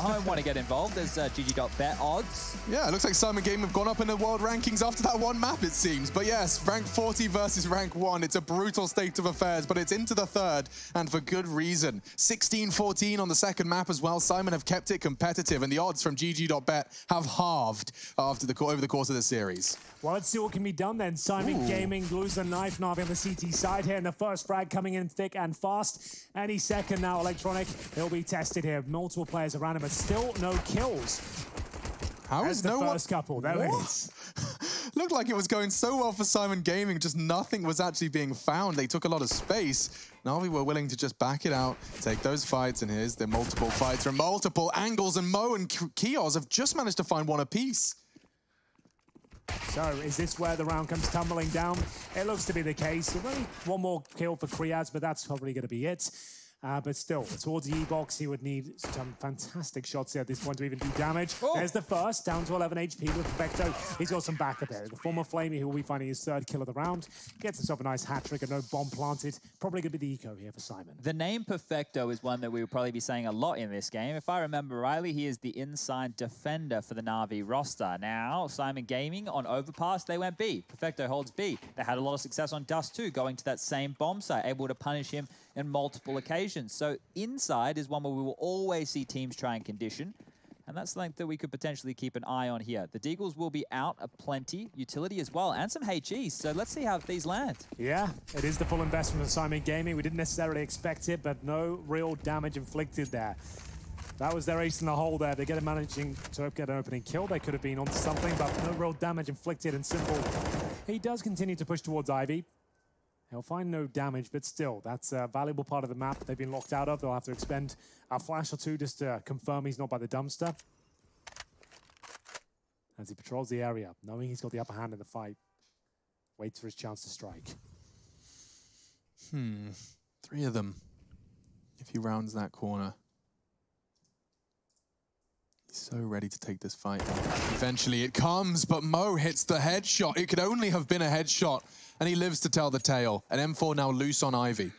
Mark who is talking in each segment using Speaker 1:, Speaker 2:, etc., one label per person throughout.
Speaker 1: home want to get involved. There's uh, GG.bet odds.
Speaker 2: Yeah, it looks like Syman Game have gone up in the world rankings after that one map, it seems. But yes, rank 40 versus rank 1. It's a brutal state of affairs, but it's into the third, and for good reason. 16-14 on the second map as well. Syman have kept it competitive, and the odds from GG.bet have halved after the over the course of the series.
Speaker 3: Well, let's see what can be done then. Syman Ooh. Gaming glues the knife Na'Vi on the CT side here, and the first frag coming in thick and fast. Any second now, Electronic, he'll be tested here. Multiple players around him, but still no kills.
Speaker 2: How is no
Speaker 3: first one? couple? There what? it is.
Speaker 2: Looked like it was going so well for Syman Gaming, just nothing was actually being found. They took a lot of space. Na'Vi were willing to just back it out, take those fights, and here's the multiple fights from multiple angles, and Mo and Kios have just managed to find one apiece.
Speaker 3: So, is this where the round comes tumbling down? It looks to be the case. Only one more kill for Kriaz, but that's probably going to be it. Uh, but still, towards the E-box, he would need some fantastic shots here at this point to even do damage. Oh. There's the first, down to 11 HP with Perfecto. He's got some backup there. The former flamie, who will be finding his third kill of the round, gets himself a nice hat trick and no bomb planted. Probably going to be the eco here for Syman.
Speaker 1: The name Perfecto is one that we will probably be saying a lot in this game. If I remember rightly, he is the inside defender for the Na'Vi roster. Now, Syman Gaming on Overpass, they went B. Perfecto holds B. They had a lot of success on Dust too, going to that same bomb site, able to punish him in multiple occasions. So inside is one where we will always see teams try and condition. And that's something that we could potentially keep an eye on here. The Deagles will be out a plenty, utility as well, and some HEs. So let's see how these land.
Speaker 3: Yeah, it is the full investment of Syman Gaming. We didn't necessarily expect it, but no real damage inflicted there. That was their ace in the hole there. They get a managing to get an opening kill. They could have been onto something, but no real damage inflicted and simple. He does continue to push towards Ivy. He'll find no damage, but still, that's a valuable part of the map they've been locked out of. They'll have to expend a flash or two just to confirm he's not by the dumpster. As he patrols the area, knowing he's got the upper hand in the fight, waits for his chance to strike.
Speaker 2: Hmm, three of them. If he rounds that corner. He's so ready to take this fight. Eventually it comes, but Mo hits the headshot. It could only have been a headshot and he lives to tell the tale. And M4 now loose on Ivy.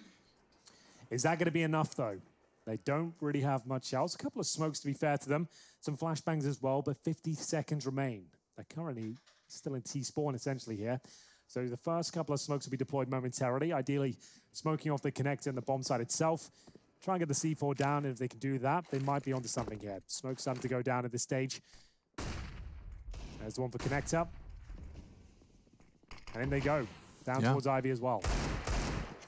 Speaker 3: Is that going to be enough, though? They don't really have much else. A couple of smokes, to be fair to them. Some flashbangs as well, but 50 seconds remain. They're currently still in T-spawn, essentially, here. So the first couple of smokes will be deployed momentarily, ideally smoking off the connector and the bomb site itself. Try and get the C4 down, and if they can do that, they might be onto something here. Smoke's starting to go down at this stage. There's the one for connector. And in they go down yeah. towards Ivy as well.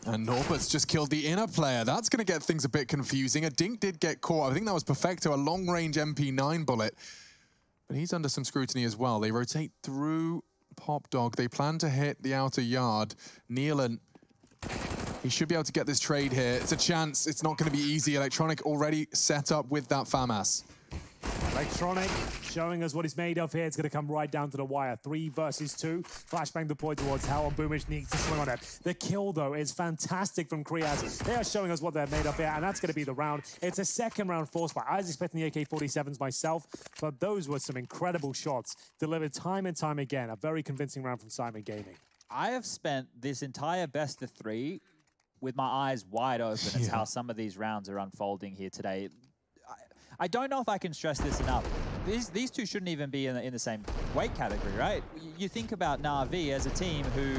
Speaker 2: And Norbert's just killed the inner player. That's going to get things a bit confusing. A Dink did get caught. I think that was Perfecto, a long-range MP9 bullet. But he's under some scrutiny as well. They rotate through Pop Dog. They plan to hit the outer yard. Nealon, he should be able to get this trade here. It's a chance. It's not going to be easy. Electronic already set up with that FAMAS.
Speaker 3: Electronic showing us what he's made of here. It's going to come right down to the wire. Three versus two. Flashbang deployed towards Hell, and Boomich needs to swing on it. The kill, though, is fantastic from Kriaz. They are showing us what they're made of here, and that's going to be the round. It's a second round force fight. I was expecting the AK-47s myself, but those were some incredible shots delivered time and time again. A very convincing round from Syman Gaming.
Speaker 1: I have spent this entire best of three with my eyes wide open yeah. as how some of these rounds are unfolding here today. I don't know if I can stress this enough. These, these two shouldn't even be in the, in the same weight category, right? You think about Na'Vi as a team who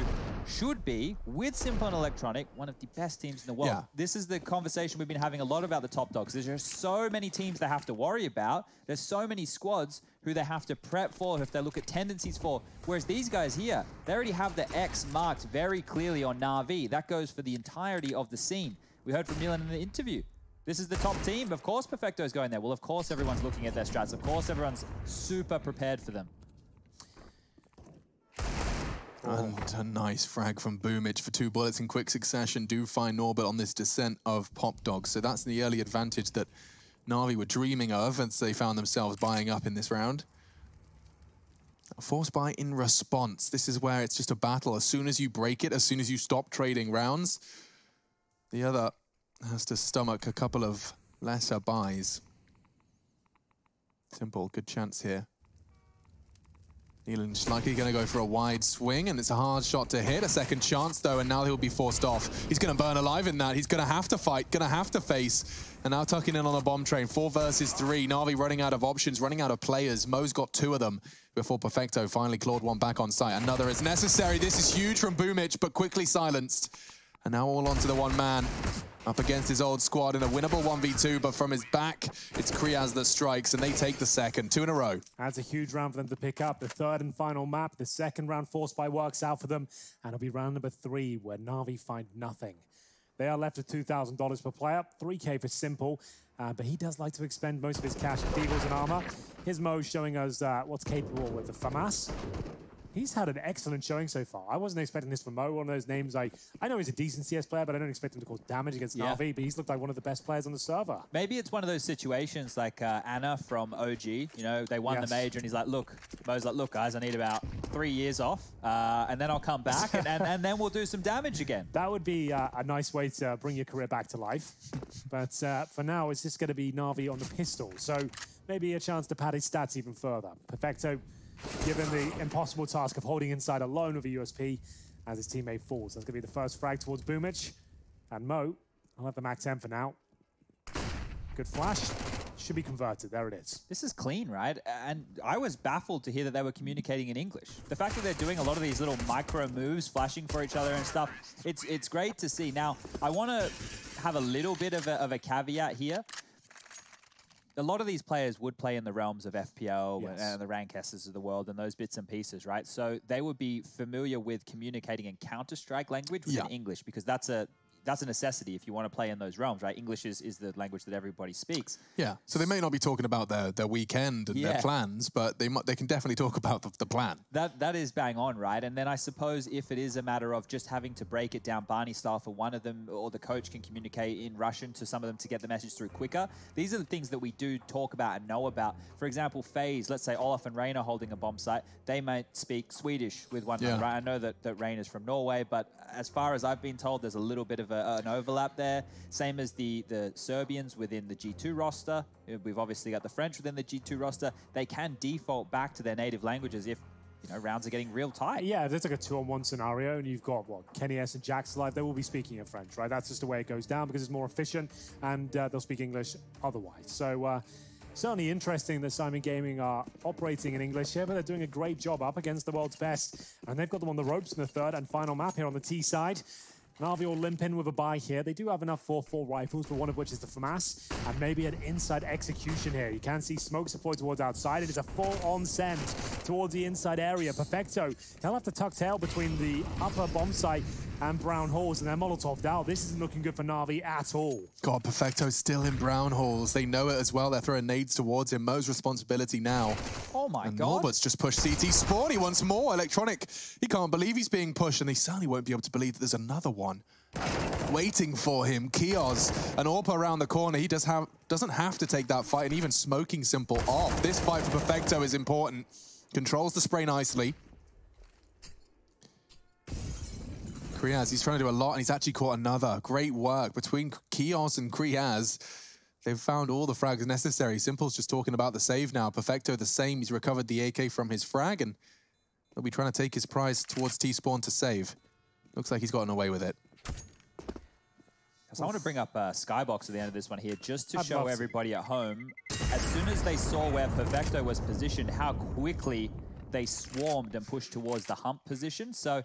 Speaker 1: should be, with Simple and Electronic, one of the best teams in the world. Yeah. This is the conversation we've been having a lot about the top dogs. There's just so many teams they have to worry about. There's so many squads who they have to prep for, if they look at tendencies for. Whereas these guys here, they already have the X marked very clearly on Na'Vi. That goes for the entirety of the scene. We heard from Nealon in the interview. This is the top team. Of course Perfecto's going there. Well, of course everyone's looking at their strats. Of course everyone's super prepared for them.
Speaker 2: And a nice frag from Boomich for two bullets in quick succession do find Norbert on this descent of Pop Dog. So that's the early advantage that Na'Vi were dreaming of as they found themselves buying up in this round. Force buy in response. This is where it's just a battle. As soon as you break it, as soon as you stop trading rounds, the other has to stomach a couple of lesser buys. Simple, good chance here. Nealand's likely going to go for a wide swing, and it's a hard shot to hit. A second chance, though, and now he'll be forced off. He's going to burn alive in that. He's going to have to fight, going to have to face. And now tucking in on a bomb train. Four versus three. Na'Vi running out of options, running out of players. Mo's got two of them before Perfecto finally clawed one back on site. Another is necessary. This is huge from Boomich, but quickly silenced. And now all onto the one man up against his old squad in a winnable 1v2, but from his back, it's Kriaz that strikes, and they take the second, two in a row.
Speaker 3: That's a huge round for them to pick up. The third and final map, the second round force by works out for them, and it'll be round number three, where Na'Vi find nothing. They are left with $2,000 per player, 3K for Simple, uh, but he does like to expend most of his cash in deagles and armor. His Mo showing us uh, what's capable with the FAMAS. He's had an excellent showing so far. I wasn't expecting this from Mo, one of those names I, I know he's a decent CS player, but I don't expect him to cause damage against yeah. Na'Vi, but he's looked like one of the best players on the server.
Speaker 1: Maybe it's one of those situations like uh, Anna from OG, you know, they won yes. the major and he's like, look, Mo's like, look guys, I need about three years off uh, and then I'll come back and, and, and, then we'll do some damage again.
Speaker 3: That would be uh, a nice way to bring your career back to life. but uh, for now, it's just going to be Na'Vi on the pistol. So maybe a chance to pad his stats even further. Perfecto given the impossible task of holding inside alone with a USP as his teammate falls. That's going to be the first frag towards Boomich. And Mo, I'll have the MAC 10 for now. Good flash. Should be converted. There it is.
Speaker 1: This is clean, right? And I was baffled to hear that they were communicating in English. The fact that they're doing a lot of these little micro moves, flashing for each other and stuff, it's it's great to see. Now, I want to have a little bit of a, of a caveat here a lot of these players would play in the realms of FPL yes. and the rank S's of the world and those bits and pieces, right? So they would be familiar with communicating in Counter Strike language within yeah. English because that's a that's a necessity if you want to play in those realms, right? English is, is the language that everybody speaks.
Speaker 2: Yeah. So they may not be talking about their, their weekend and yeah. their plans, but they they can definitely talk about the, the, plan.
Speaker 1: That that is bang on, right? And then I suppose if it is a matter of just having to break it down Barney style for one of them, or the coach can communicate in Russian to some of them to get the message through quicker. These are the things that we do talk about and know about. For example, FaZe, let's say Olaf and Rain are holding a bomb site. They might speak Swedish with one yeah. right? I know that, that Rain is from Norway, but as far as I've been told, there's a little bit of a, an overlap there. Same as the, the Serbians within the G2 roster. We've obviously got the French within the G2 roster. They can default back to their native languages if you know, rounds are getting real tight.
Speaker 3: Yeah, if it's like a two-on-one scenario and you've got, what, Kenny S and Jax live, they will be speaking in French, right? That's just the way it goes down because it's more efficient and uh, they'll speak English otherwise. So, uh, certainly interesting that Syman Gaming are operating in English here, but they're doing a great job up against the world's best. And they've got them on the ropes in the third and final map here on the T side. Na'Vi will limp in with a buy here. They do have enough 4-4 rifles, but one of which is the FAMAS, and maybe an inside execution here. You can see smoke deployed towards outside. It is a full-on send towards the inside area. Perfecto, they'll have to tuck tail between the upper bomb site and Brown Halls, and they're Molotov down. This isn't looking good for Na'Vi at all.
Speaker 2: God, Perfecto still in Brown Halls. They know it as well. They're throwing nades towards him. Mo's responsibility now.
Speaker 1: Oh my
Speaker 2: and
Speaker 1: God.
Speaker 2: Norbert's just pushed CT Spawn. once more. Electronic, he can't believe he's being pushed, and he certainly won't be able to believe that there's another one waiting for him. Kios, an AWP around the corner. He does have, doesn't have to take that fight, and even smoking Simple off. This fight for Perfecto is important. Controls the spray nicely. Kriaz, he's trying to do a lot, and he's actually caught another. Great work between Kios and Kriaz. They've found all the frags necessary. Simple's just talking about the save now. Perfecto the same. He's recovered the AK from his frag, and they'll be trying to take his prize towards T-Spawn to save. Looks like he's gotten away with it.
Speaker 1: So I want to bring up uh, Skybox at the end of this one here, just to I'd show everybody at home. As soon as they saw where Perfecto was positioned, how quickly they swarmed and pushed towards the hump position. So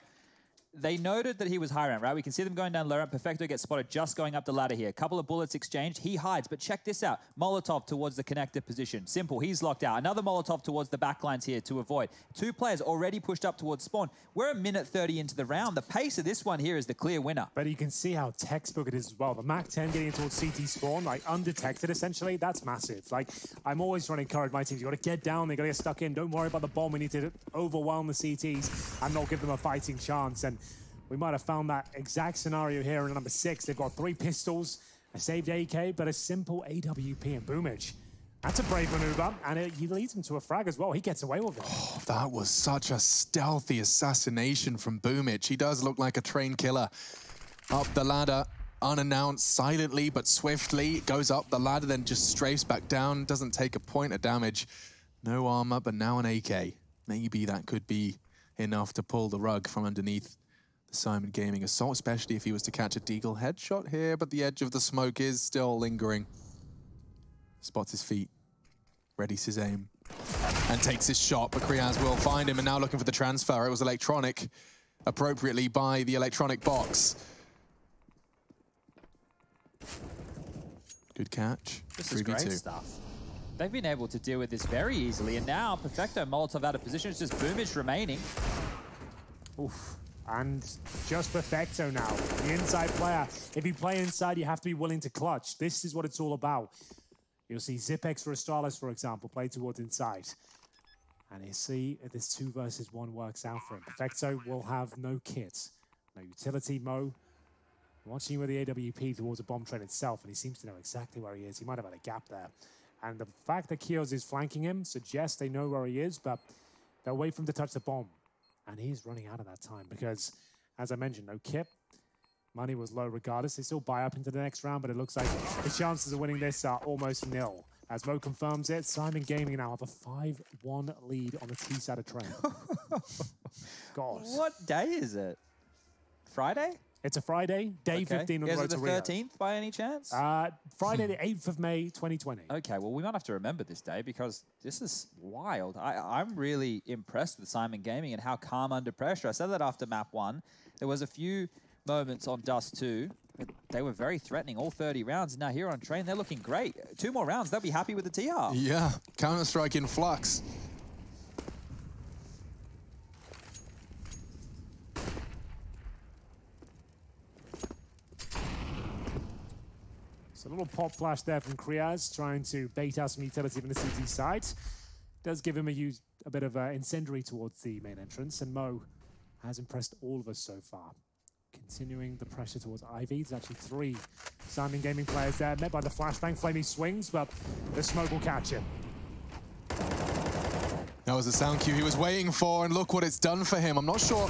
Speaker 1: they noted that he was high ramp, right? We can see them going down low ramp. Perfecto gets spotted just going up the ladder here. A couple of bullets exchanged. He hides, but check this out. Molotov towards the connector position. Simple, he's locked out. Another Molotov towards the backlines here to avoid. Two players already pushed up towards spawn. We're a minute 30 into the round. The pace of this one here is the clear winner.
Speaker 3: But you can see how textbook it is as well. The MAC-10 getting towards CT spawn, like undetected essentially, that's massive. Like, I'm always trying to encourage my teams. You got to get down, they got to get stuck in. Don't worry about the bomb. We need to overwhelm the CTs and not give them a fighting chance. And we might have found that exact scenario here in number six. They've got three pistols, a saved AK, but a simple AWP and boomage. That's a brave maneuver, and it leads him to a frag as well. He gets away with it.
Speaker 2: Oh, that was such a stealthy assassination from Boomich. He does look like a train killer. Up the ladder, unannounced, silently but swiftly. Goes up the ladder, then just strafes back down. Doesn't take a point of damage. No armor, but now an AK. maybe that could be enough to pull the rug from underneath Syman Gaming Assault, especially if he was to catch a Deagle headshot here, but the edge of the smoke is still lingering. Spots his feet, readies his aim, and takes his shot, but Kriaz will find him, and now looking for the transfer. It was electronic, appropriately by the electronic box. Good catch.
Speaker 1: This is great stuff. They've been able to deal with this very easily, and now Perfecto Molotov out of position. It's just Boomich remaining.
Speaker 3: Oof. And just Perfecto now, the inside player. If you play inside, you have to be willing to clutch. This is what it's all about. You'll see Xyp9x for Astralis, for example, play towards inside. And you see if this two versus one works out for him. Perfecto will have no kit, no utility Mo. Watching with the AWP towards a bomb train itself, and he seems to know exactly where he is. He might have had a gap there. And the fact that Kios is flanking him suggests they know where he is, but they'll wait for him to touch the bomb. And he's running out of that time because, as I mentioned, no kip. Money was low regardless. They still buy up into the next round, but it looks like the chances of winning this are almost nil. As Mo confirms it, Syman Gaming now have a 5-1 lead on the of train. God.
Speaker 1: What day is it? Friday?
Speaker 3: It's a Friday, day
Speaker 1: Okay.
Speaker 3: 15 on
Speaker 1: Is
Speaker 3: the
Speaker 1: it
Speaker 3: road
Speaker 1: the
Speaker 3: to Rio.
Speaker 1: 13th by any chance?
Speaker 3: Uh, Friday, the 8th of May, 2020.
Speaker 1: Okay, well, we might have to remember this day because this is wild. I, I'm really impressed with Syman Gaming and how calm under pressure. I said that after map one. There was a few moments on Dust 2. but They were very threatening all 30 rounds. Now here on Train, they're looking great. Two more rounds, they'll be happy with the TR.
Speaker 2: Yeah, Counter-Strike in flux.
Speaker 3: So a little pop flash there from Kriaz, trying to bait out some utility from the CT side. Does give him a, use, a bit of uh, incendiary towards the main entrance, and Mo has impressed all of us so far. Continuing the pressure towards Ivy. There's actually three Syman Gaming players there, met by the flashbang. flamie swings, but the smoke will catch him.
Speaker 2: That was the sound cue he was waiting for, and look what it's done for him. I'm not sure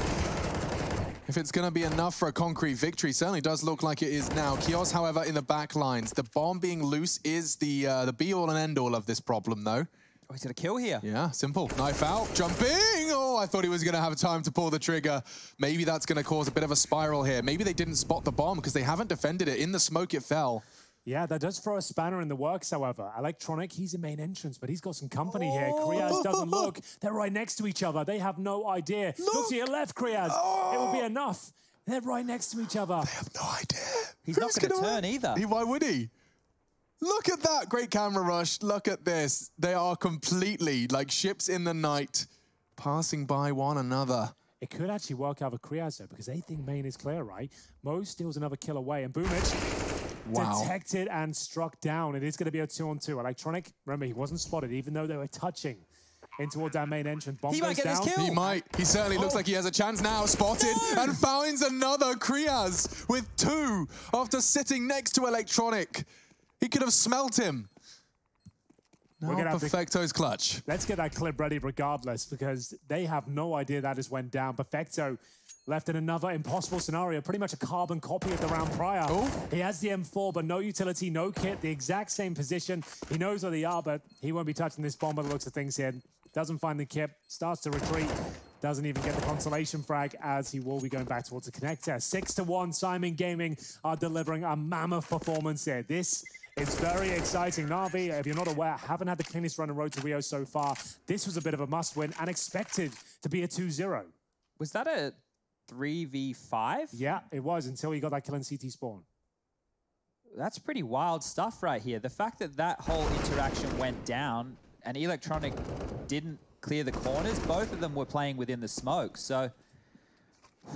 Speaker 2: if it's going to be enough for a concrete victory. Certainly does look like it is now. Kios, however, in the back lines. The bomb being loose is the uh, the be-all and end-all of this problem, though.
Speaker 1: Oh, he's got a kill here.
Speaker 2: Yeah, simple. Knife out, jumping. Oh, I thought he was going to have time to pull the trigger. Maybe that's going to cause a bit of a spiral here. Maybe they didn't spot the bomb because they haven't defended it. In the smoke, it fell.
Speaker 3: Yeah, that does throw a spanner in the works, however. Electronic, he's in main entrance, but he's got some company here. Oh. Kriaz doesn't look. They're right next to each other. They have no idea. Look, to your left, Kriaz. It will be oh. enough. They're right next to each other.
Speaker 2: They have no idea.
Speaker 1: He's not
Speaker 2: Who's
Speaker 1: gonna
Speaker 2: gonna
Speaker 1: turn
Speaker 2: win?
Speaker 1: either.
Speaker 2: He, why would he? Look at that. Great camera rush. Look at this. They are completely like ships in the night, passing by one another.
Speaker 3: It could actually work out for Kriaz, though, because they think main is clear, right? Mo steals another kill away, and Boomich
Speaker 2: Wow.
Speaker 3: detected and struck down. It is going to be a two-on-two. Electronic, remember, he wasn't spotted, even though they were touching in towards that main entrance. Bomb
Speaker 1: He might get his
Speaker 3: down.
Speaker 1: kill.
Speaker 2: He might. He certainly looks
Speaker 3: Oh.
Speaker 2: like he has a chance now. Spotted
Speaker 1: No.
Speaker 2: and finds another Kriaz with two after sitting next to Electronic. He could have smelt him. Now
Speaker 3: gonna have to-
Speaker 2: Perfecto's clutch.
Speaker 3: Let's get that clip ready regardless because they have no idea that just went down. Perfecto left in another impossible scenario, pretty much a carbon copy of the round prior.
Speaker 2: Oh.
Speaker 3: He has the M4, but no utility, no kit, the exact same position. He knows where they are, but he won't be touching this bomb by the looks of things here. Doesn't find the kit, starts to retreat. Doesn't even get the consolation frag as he will be going back towards the connector. Six to one, Syman Gaming are delivering a mammoth performance here. This it's very exciting. Navi, if you're not aware, haven't had the cleanest run in Road to Rio so far. This was a bit of a must win and expected to be a 2-0.
Speaker 1: Was that a 3v5?
Speaker 3: Yeah, it was until he got that killing CT spawn.
Speaker 1: That's pretty wild stuff right here. The fact that that whole interaction went down and Electronic didn't clear the corners, both of them were playing within the smoke. So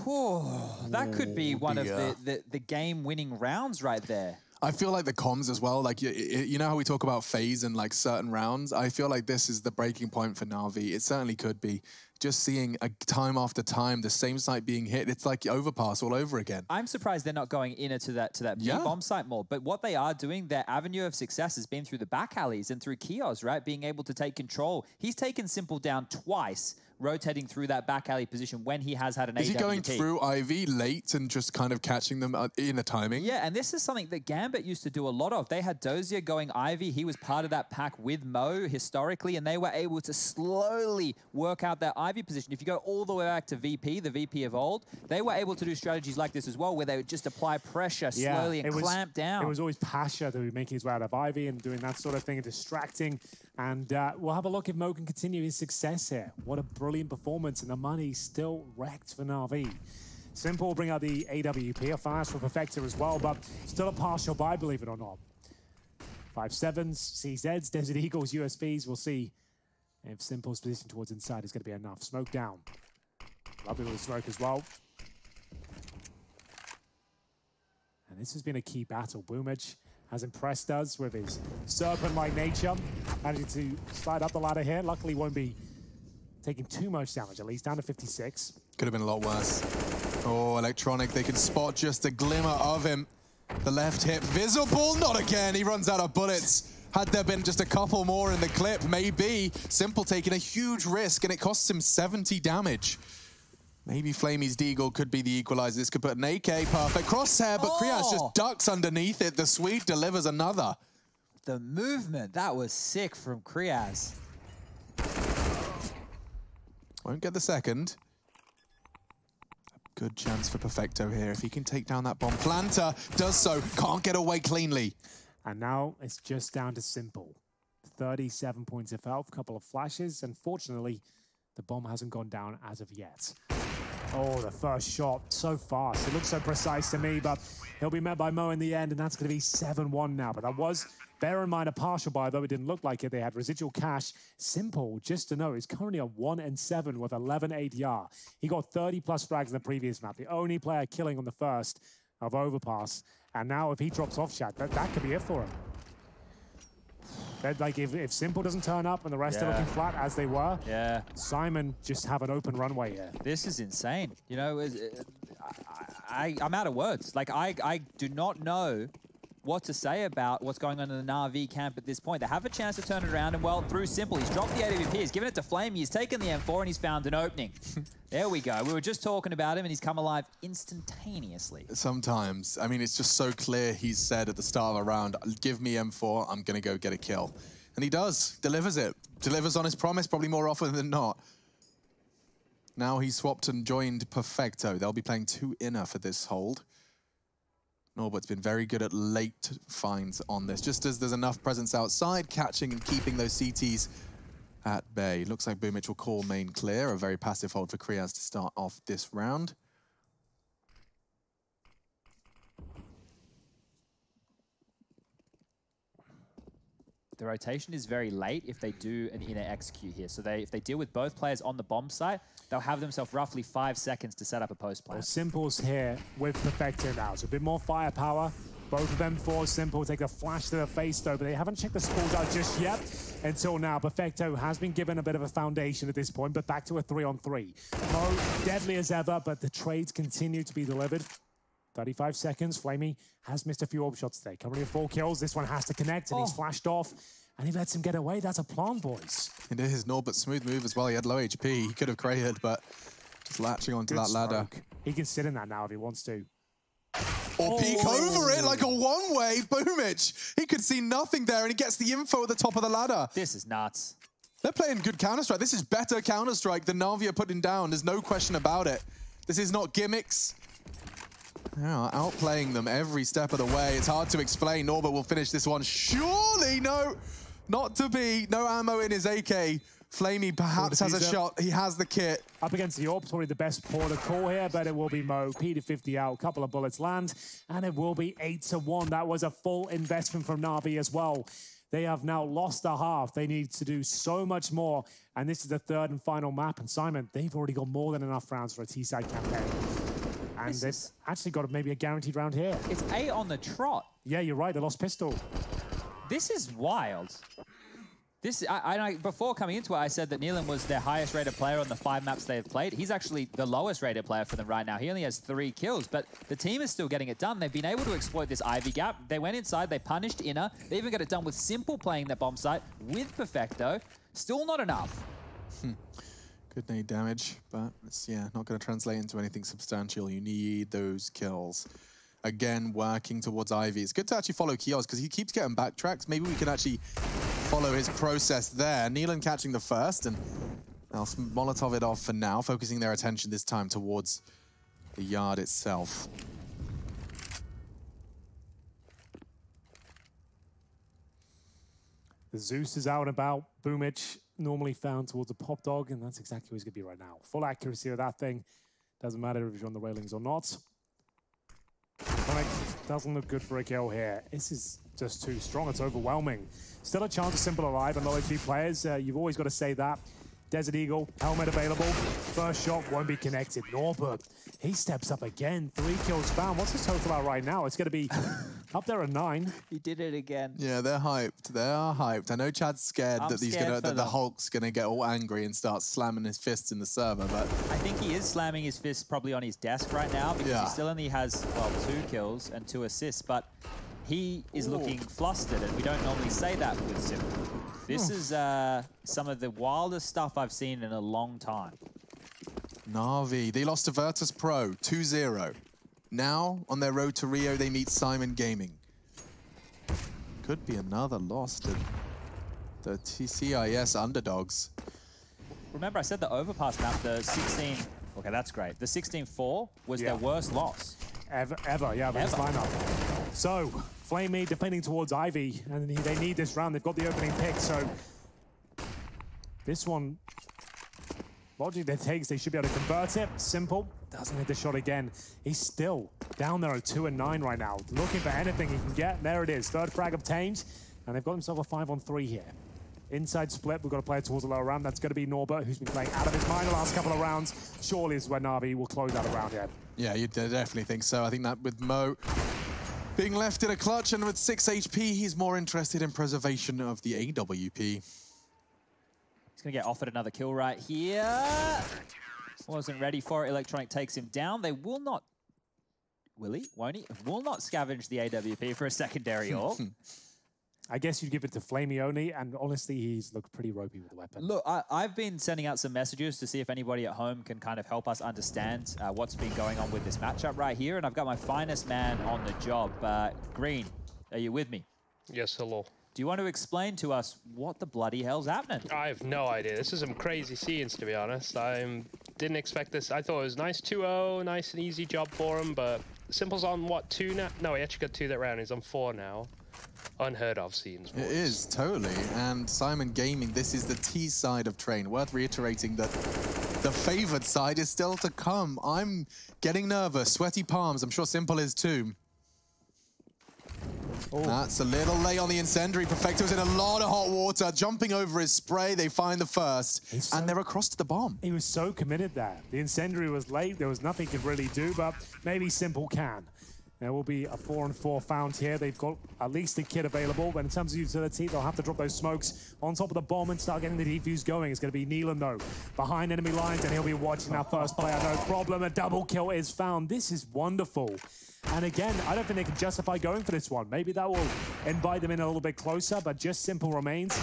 Speaker 1: whew, that could be one of the, the, the game-winning rounds right there.
Speaker 2: I feel like the comms as well. Like you, you know how we talk about phase and like certain rounds. I feel like this is the breaking point for Navi. It certainly could be. just seeing a time after time the same site being hit. It's like overpass all over again.
Speaker 1: I'm surprised they're not going in to that to that
Speaker 2: Yeah.
Speaker 1: bomb site more. But what they are doing, their avenue of success has been through the back alleys and through kiosks, right? Being able to take control. He's taken Simple down twice, rotating through that back alley position when he has had an
Speaker 2: Is he going through Ivy late and just kind of catching them uh, in a timing?
Speaker 1: Yeah, and this is something that Gambit used to do a lot of. They had Dosia going Ivy. He was part of that pack with Mo historically, and they were able to slowly work out that Ivy position. If you go all the way back to VP, the VP of old, they were able to do strategies like this as well, where they would just apply pressure slowly and
Speaker 3: it was-
Speaker 1: clamp down.
Speaker 3: It was always Pasha that would making his way out of Ivy and doing that sort of thing and distracting. And uh, we'll have a look if Mo can continue his success here. What a brilliant performance, and the money still wrecked for Na'Vi. Simple bring out the AWP, a fast for Perfecto as well, but still a partial buy, believe it or not. Five sevens, CZs, Desert Eagles, USPs. We'll see if Simple's position towards inside is going to be enough. Smoke down. Lovely little smoke as well. And this has been a key battle. Boomage has impressed us with his serpent-like nature. Managing to slide up the ladder here. Luckily won't be taking too much damage, at least down to 56.
Speaker 2: Could have been a lot worse. Oh, Electronic, they can spot just a glimmer of him. The left hip visible, not again. He runs out of bullets. Had there been just a couple more in the clip, maybe. Simple taking a huge risk, and it costs him 70 damage. Maybe flamie's Deagle could be the equalizer. This could put an AK perfect crosshair, but Kriaz
Speaker 1: Oh!
Speaker 2: just ducks underneath it. The Swede delivers another.
Speaker 1: the movement, that was sick from Kriaz.
Speaker 2: Won't get the second. Good chance for Perfecto here. If he can take down that bomb. Planta does so. Can't get away cleanly.
Speaker 3: And now it's just down to simple. 37 points of health, couple of flashes. Unfortunately, the bomb hasn't gone down as of yet. Oh, the first shot, so fast. It looks so precise to me, but he'll be met by Mo in the end, and that's going to be 7-1 now. But that was, bear in mind, a partial buy, though it didn't look like it. They had residual cash. Simple, just to know, he's currently a 1 and 7 with 11 ADR. He got 30 plus frags in the previous map, the only player killing on the first of Overpass. And now if he drops off chat, that, that could be it for him. That, like if, if Simple doesn't turn up and the rest are looking flat as they were,
Speaker 1: Yeah.
Speaker 3: Syman just have an open runway here.
Speaker 1: This is insane. You know, is- uh, I, I, I'm out of words. Like, I, I do not know what to say about what's going on in the Na'Vi camp at this point. They have a chance to turn it around, and well, through Simple, he's dropped the AWP, he's given it to Flame, he's taken the M4, and he's found an opening. there we go. We were just talking about him, and he's come alive instantaneously.
Speaker 2: Sometimes. I mean, it's just so clear he's said at the start of a round, give me M4, I'm going to go get a kill. And he does. Delivers it. Delivers on his promise probably more often than not. Now he's swapped and joined Perfecto. They'll be playing two inner for this hold. Norbert's been very good at late finds on this. Just as there's enough presence outside, catching and keeping those CTs at bay. Looks like Boomich will call main clear. A very passive hold for Kriaz to start off this round.
Speaker 1: The rotation is very late if they do an inner execute here. So they, if they deal with both players on the bomb site, they'll have themselves roughly five seconds to set up a post
Speaker 3: Well,
Speaker 1: plant.
Speaker 3: Simple's here with Perfecto now. So a bit more firepower. Both of them for Simple take a flash to the face though, but they haven't checked the spawns out just yet until now. Perfecto has been given a bit of a foundation at this point, but back to a three on three. Mo deadly as ever, but the trades continue to be delivered. 35 seconds. flamie has missed a few orb shots today. Currently at four kills. This one has to connect, and he's
Speaker 1: Oh.
Speaker 3: flashed off. And he lets him get away. That's a plan, boys.
Speaker 2: And It is Norbert smooth move as well. He had low HP. He could have created, but just latching onto
Speaker 3: Good
Speaker 2: that ladder.
Speaker 3: He can sit in that now if he wants to.
Speaker 2: Or oh, peek
Speaker 3: Oh.
Speaker 2: over it like a one-way. Boomich. He could see nothing there, and he gets the info at the top of the ladder.
Speaker 1: This is nuts.
Speaker 2: They're playing good Counter-Strike. This is better Counter-Strike than Navi are putting down. There's no question about it. This is not gimmicks. Yeah, outplaying them every step of the way. It's hard to explain. Norbert will finish this one. Surely, no, not to be. No ammo in his AK. flamie perhaps has a
Speaker 3: uh,
Speaker 2: shot. He has the kit.
Speaker 3: Up against the Orb, probably the best porter call here, but it will be Mo. P to 50 out, couple of bullets land, and it will be 8 to 1. That was a full investment from Navi as well. They have now lost a half. They need to do so much more, and this is the third and final map. And Syman, they've already got more than enough rounds for a T-side campaign. And
Speaker 1: This
Speaker 3: they've
Speaker 1: is-
Speaker 3: actually got maybe a guaranteed round here.
Speaker 1: It's eight on the trot.
Speaker 3: Yeah, you're right, they lost pistol.
Speaker 1: This is wild. This, I, I, before coming into it, I said that Neelan was their highest rated player on the five maps they've played. He's actually the lowest rated player for them right now. He only has three kills, but the team is still getting it done. They've been able to exploit this Ivy gap. They went inside, they punished Inner. They even got it done with Simple playing their bomb site with Perfecto. Still not enough.
Speaker 2: Good nade damage, but it's, yeah, not going to translate into anything substantial. You need those kills again working towards Ivy. It's good to actually follow Kiosk because he keeps getting backtracks. Maybe we can actually follow his process there. Neelan catching the first, and they'll Molotov it off for now, focusing their attention this time towards the yard itself.
Speaker 3: The Zeus is out and about. Boomich normally found towards a pop dog, and that's exactly where he's going to be right now. Full accuracy of that thing. Doesn't matter if you're on the railings or not. Doesn't look good for a kill here. This is just too strong. It's overwhelming. Still a chance of Simple alive on those two players. Uh, you've always got to say that. Desert Eagle, helmet available. First shot won't be connected. Norbert, he steps up again. Three kills found. What's his total out right now? It's going to be up there at nine.
Speaker 1: He did it again.
Speaker 2: Yeah, they're hyped. They are hyped. I know Chad's scared
Speaker 1: I'm
Speaker 2: that he's
Speaker 1: scared
Speaker 2: gonna that the. Hulk's gonna get all angry and start slamming his fists in the server, but
Speaker 1: I think he is slamming his fists probably on his desk right now because
Speaker 2: Yeah.
Speaker 1: he still only has, well, two kills and two assists, but he is looking flustered, and we don't normally say that with Simple. This is uh, some of the wildest stuff I've seen in a long time.
Speaker 2: Navi, they lost to Virtus Pro 2-0. Now, on their road to Rio, they meet Syman Gaming. Could be another loss to the TCIS underdogs.
Speaker 1: Remember, I said the overpass map, the 16. Okay, that's great. The 16-4 was
Speaker 3: Yeah.
Speaker 1: their worst loss.
Speaker 3: Ever, ever, yeah, this
Speaker 1: Ever.
Speaker 3: lineup. So, flamie defending towards Ivy, and they need this round. They've got the opening pick, so this one, logic that takes, they should be able to convert it. Simple, doesn't hit the shot again. He's still down there at two and nine right now, looking for anything he can get. There it is, third frag obtained, and they've got themselves a five on three here. Inside split, we've got to play it towards the lower round. That's going to be Norbert, who's been playing out of his mind the last couple of rounds. Surely is where Navi will close out a round here.
Speaker 2: Yeah, you definitely think so. I think that with Mo being left in a clutch and with 6 HP, he's more interested in preservation of the AWP.
Speaker 1: He's going to get offered another kill right here. Wasn't ready for it. Electronic takes him down. They will not... Will he? Won't he? Will not scavenge the AWP for a secondary ore.
Speaker 3: I guess you'd give it to Flamioni, and honestly, he's looked pretty ropey with the weapon.
Speaker 1: Look, I, I've been sending out some messages to see if anybody at home can kind of help us understand uh, what's been going on with this matchup right here, and I've got my finest man on the job. Uh, Green, are you with me?
Speaker 4: Yes, hello.
Speaker 1: Do you want to explain to us what the bloody hell's happening?
Speaker 4: I have no idea. This is some crazy scenes, to be honest. I didn't expect this. I thought it was nice 2-0, nice and easy job for him, but Simple's on, what, two now? No, he actually got two that round. He's on four now. Unheard of scenes.
Speaker 2: It is, totally. And Syman Gaming, this is the T side of Train. Worth reiterating that the favored side is still to come. I'm getting nervous, sweaty palms. I'm sure Simple is too. Oh. That's a little late on the incendiary. Perfecto's in a lot of hot water, jumping over his spray. They find the first,
Speaker 3: He's
Speaker 2: and they're across to the bomb.
Speaker 3: He was so committed there. The incendiary was late. There was nothing he could really do, but maybe Simple can. There will be a four and four found here. They've got at least a kit available, but in terms of utility, they'll have to drop those smokes on top of the bomb and start getting the defuse going. It's going to be Neelan, though, behind enemy lines, and he'll be watching that first player. No problem. A double kill is found. This is wonderful. And again, I don't think they can justify going for this one. Maybe that will invite them in a little bit closer, but just simple remains.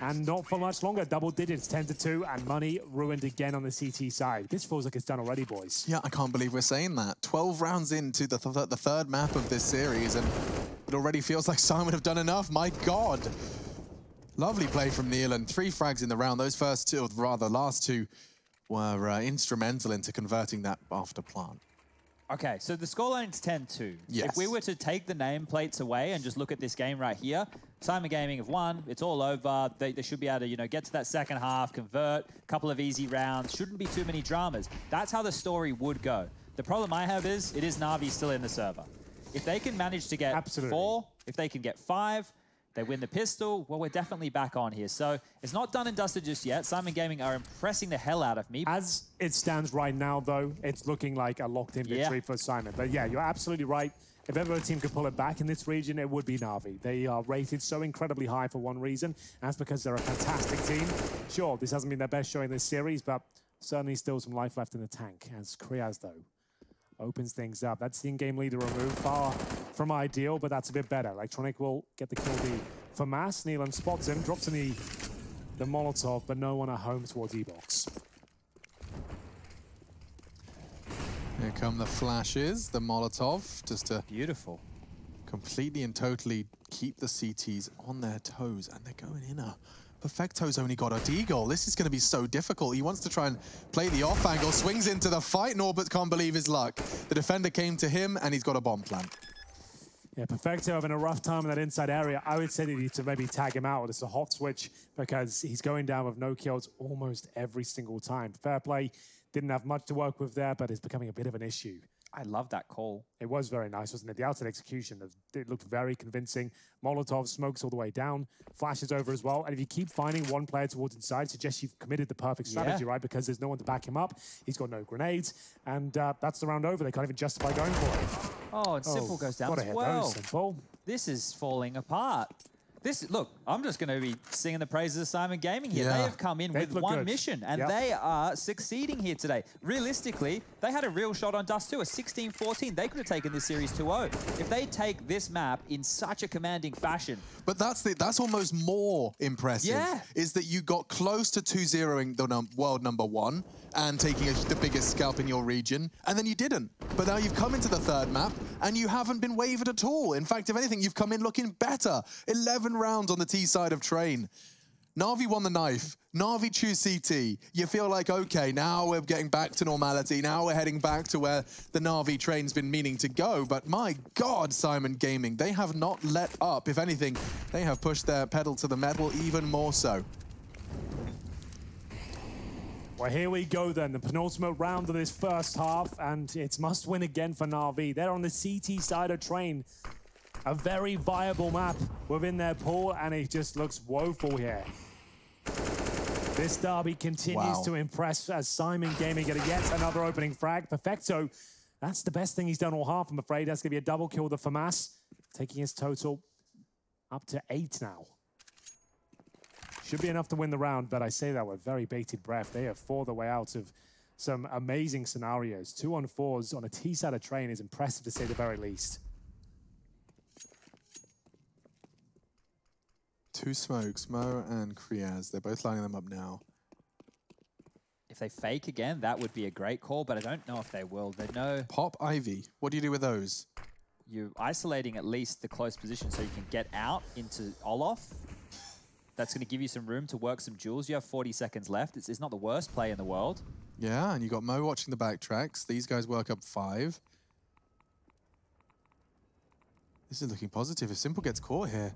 Speaker 3: And not for much longer. Double digits, 10 to 2, and money ruined again on the CT side. This feels like it's done already, boys.
Speaker 2: Yeah, I can't believe we're saying that. 12 rounds into the, th the third map of this series, and it already feels like Syman have done enough. My God. Lovely play from Neelan. Three frags in the round. Those first two, or rather last two, were uh, instrumental into converting that after plant.
Speaker 1: Okay, so the scoreline's 10-2.
Speaker 2: Yes.
Speaker 1: If we were to take the nameplates away and just look at this game right here, Syman Gaming have won. It's all over. They, they should be able to, you know, get to that second half, convert, a couple of easy rounds. Shouldn't be too many dramas. That's how the story would go. The problem I have is, it is Navi still in the server. If they can manage to get
Speaker 3: Absolutely.
Speaker 1: four, if they can get five, They win the pistol. Well, we're definitely back on here. So it's not done and dusted just yet. Syman Gaming are impressing the hell out of me.
Speaker 3: As it stands right now, though, it's looking like a locked-in
Speaker 1: Yeah.
Speaker 3: victory for Syman. But yeah, you're absolutely right. If ever a team could pull it back in this region, it would be Navi. They are rated so incredibly high for one reason, and that's because they're a fantastic team. Sure, this hasn't been their best show in this series, but certainly still some life left in the tank. As Kriaz, though, opens things up. That's the in-game leader removed, far from ideal, but that's a bit better. Electronic will get the kill D for Mass. Nealon spots him, drops in the, the Molotov, but no one at home towards E-Box.
Speaker 2: Here come the flashes, the Molotov, just to
Speaker 1: Beautiful.
Speaker 2: completely and totally keep the CTs on their toes, and they're going in a. Perfecto's only got a D-goal. This is going to be so difficult. He wants to try and play the off angle, swings into the fight. Norbert can't believe his luck. The defender came to him, and he's got a bomb plant.
Speaker 3: Yeah, Perfecto having a rough time in that inside area. I would say they need to maybe tag him out. It's a hot switch because he's going down with no kills almost every single time. Fair play, didn't have much to work with there, but it's becoming a bit of an issue.
Speaker 1: I love that call.
Speaker 3: It was very nice, wasn't it? The outside execution, it looked very convincing. Molotov smokes all the way down, flashes over as well. And if you keep finding one player towards inside, suggests you've committed the perfect strategy,
Speaker 1: Yeah.
Speaker 3: right? Because there's no one to back him up. He's got no grenades. And uh, that's the round over. They can't even justify going for it.
Speaker 1: Oh, and Simple goes down
Speaker 3: What a
Speaker 1: as well.
Speaker 3: though, Simple.
Speaker 1: This is falling apart. This look, I'm just going to be singing the praises of Syman Gaming here. They have come in
Speaker 3: They
Speaker 1: with one
Speaker 3: good.
Speaker 1: mission, and
Speaker 3: Yep.
Speaker 1: they are succeeding here today. Realistically, they had a real shot on Dust 2, a 16-14. They could have taken this series 2-0. If they take this map in such a commanding fashion,
Speaker 2: But that's the, that's almost more impressive.
Speaker 1: Yeah.
Speaker 2: Is that you got close to 2-0ing the num- world number one and taking a, the biggest scalp in your region, and then you didn't. But now you've come into the third map and you haven't been wavered at all. In fact, if anything, you've come in looking better. 11 rounds on the T side of train. Navi won the knife. Navi choose CT. You feel like, okay, now we're getting back to normality. Now we're heading back to where the Navi train's been meaning to go. But my God, Syman Gaming, they have not let up. If anything, they have pushed their pedal to the metal even more so.
Speaker 3: Well, here we go then, the penultimate round of this first half, and it's must win again for Navi. They're on the CT side of train. A very viable map within their pool, and it just looks woeful here. This derby continues
Speaker 2: Wow.
Speaker 3: to impress as Syman Gaming get yet another opening frag. Perfecto, that's the best thing he's done all half, I'm afraid. That's going to be a double kill the FAMAS, taking his total up to eight now. Should be enough to win the round, but I say that with very bated breath. They have fought the way out of some amazing scenarios. Two on fours on a T-side of train is impressive to say the very least.
Speaker 2: Two smokes, Mo and Kriaz. They're both lining them up now.
Speaker 1: if they fake again, that would be a great call, but I don't know if they will. They know
Speaker 2: Pop Ivy. What do you do with those?
Speaker 1: you're isolating at least the close position so you can get out into Olaf. That's going to give you some room to work some jewels. You have 40 seconds left. It's, it's not the worst play in the world.
Speaker 2: Yeah, and you got Mo watching the backtracks. These guys work up five. This is looking positive. If Simple gets caught here.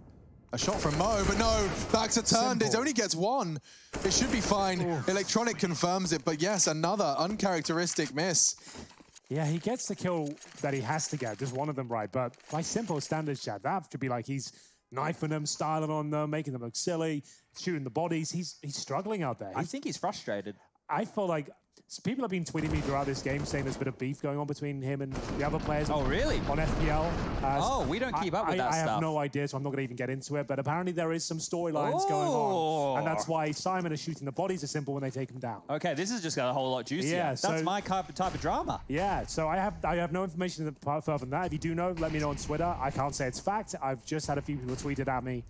Speaker 2: A shot from Mo, but no, back to turned. It only gets one. It should be fine. Oh. Electronic confirms it, but yes, another uncharacteristic miss.
Speaker 3: Yeah, he gets the kill that he has to get, just one of them right. But by simple standards, Chad, that should be like he's knifing them, styling on them, making them look silly, shooting the bodies. He's he's struggling out there.
Speaker 1: I
Speaker 3: He's-
Speaker 1: think he's frustrated.
Speaker 3: I feel like s- people have been tweeting me throughout this game saying there's a bit of beef going on between him and the other players.
Speaker 1: Oh, really?
Speaker 3: On FPL. Uh,
Speaker 1: Oh, we don't keep
Speaker 3: I-
Speaker 1: up with
Speaker 3: I,
Speaker 1: that
Speaker 3: I have no idea, so I'm not going to even get into it. But apparently there is some storylines going on, and that's
Speaker 1: Oh.
Speaker 3: why Syman is shooting the bodies are simple when they take him down.
Speaker 1: Okay, this is just got a whole lot juicier.
Speaker 3: Yeah,
Speaker 1: That's my type of, type of drama.
Speaker 3: Yeah, so I have I have no information that- further than that. If you do know, let me know on Twitter. I can't say it's fact. I've just had a few people tweet it at me,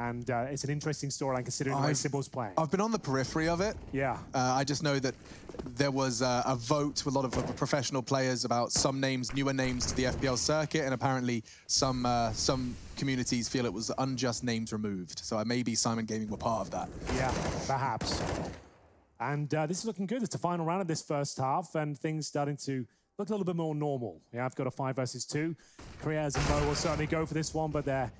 Speaker 3: and uh, it's an interesting storyline considering the way
Speaker 2: I've-
Speaker 3: playing.
Speaker 2: I've been on the periphery of it.
Speaker 3: yeah.
Speaker 2: Uh, I just know that there was uh, a vote with a lot of professional players about some names, newer names to the FPL circuit, and apparently some uh, some communities feel it was unjust names removed. So uh, maybe Syman Gaming were part of that.
Speaker 3: Yeah, perhaps. And uh, this is looking good. It's the final round of this first half, and things starting to look a little bit more normal. Yeah, I've got a five versus two. Kriaz and Mo will certainly go for this one, but their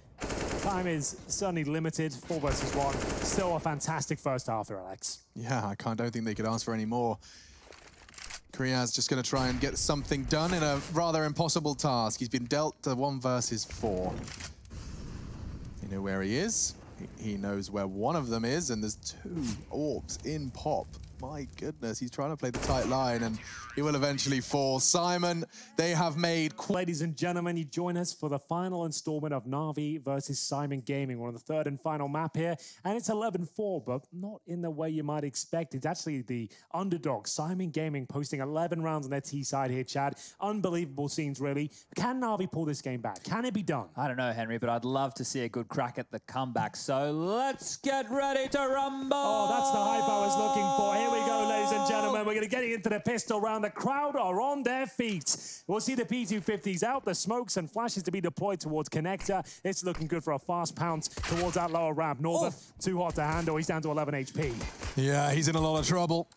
Speaker 3: time is certainly limited. Four versus one. Still a fantastic first half there, Alex.
Speaker 2: Yeah, I can't, don't think they could ask for any more. Kriaz just going to try and get something done in a rather impossible task. He's been dealt the one versus four. You know where he is. He knows where one of them is, and there's two orbs in pop. My goodness, he's trying to play the tight line, and he will eventually fall. Syman, they have made
Speaker 3: Ladies and gentlemen, you join us for the final installment of Na'Vi versus Syman Gaming. We're on the third and final map here, and it's 11-4, but not in the way you might expect. It's actually the underdog, Syman Gaming, posting 11 rounds on their T side here, Chad. Unbelievable scenes, really. Can Na'Vi pull this game back? Can it be done?
Speaker 1: I don't know, Henry, but I'd love to see a good crack at the comeback. So let's get ready to rumble.
Speaker 3: Oh, that's the hype I was looking for. Here we go, ladies and gentlemen. We're oh. going to get into the pistol round. The crowd are on their feet. We'll see the P250s out, the smokes and flashes to be deployed towards Connector. It's looking good for a fast pounce towards that lower ramp. Norbert, oh. too hot to handle. He's down to 11 HP.
Speaker 2: Yeah, he's in a lot of trouble.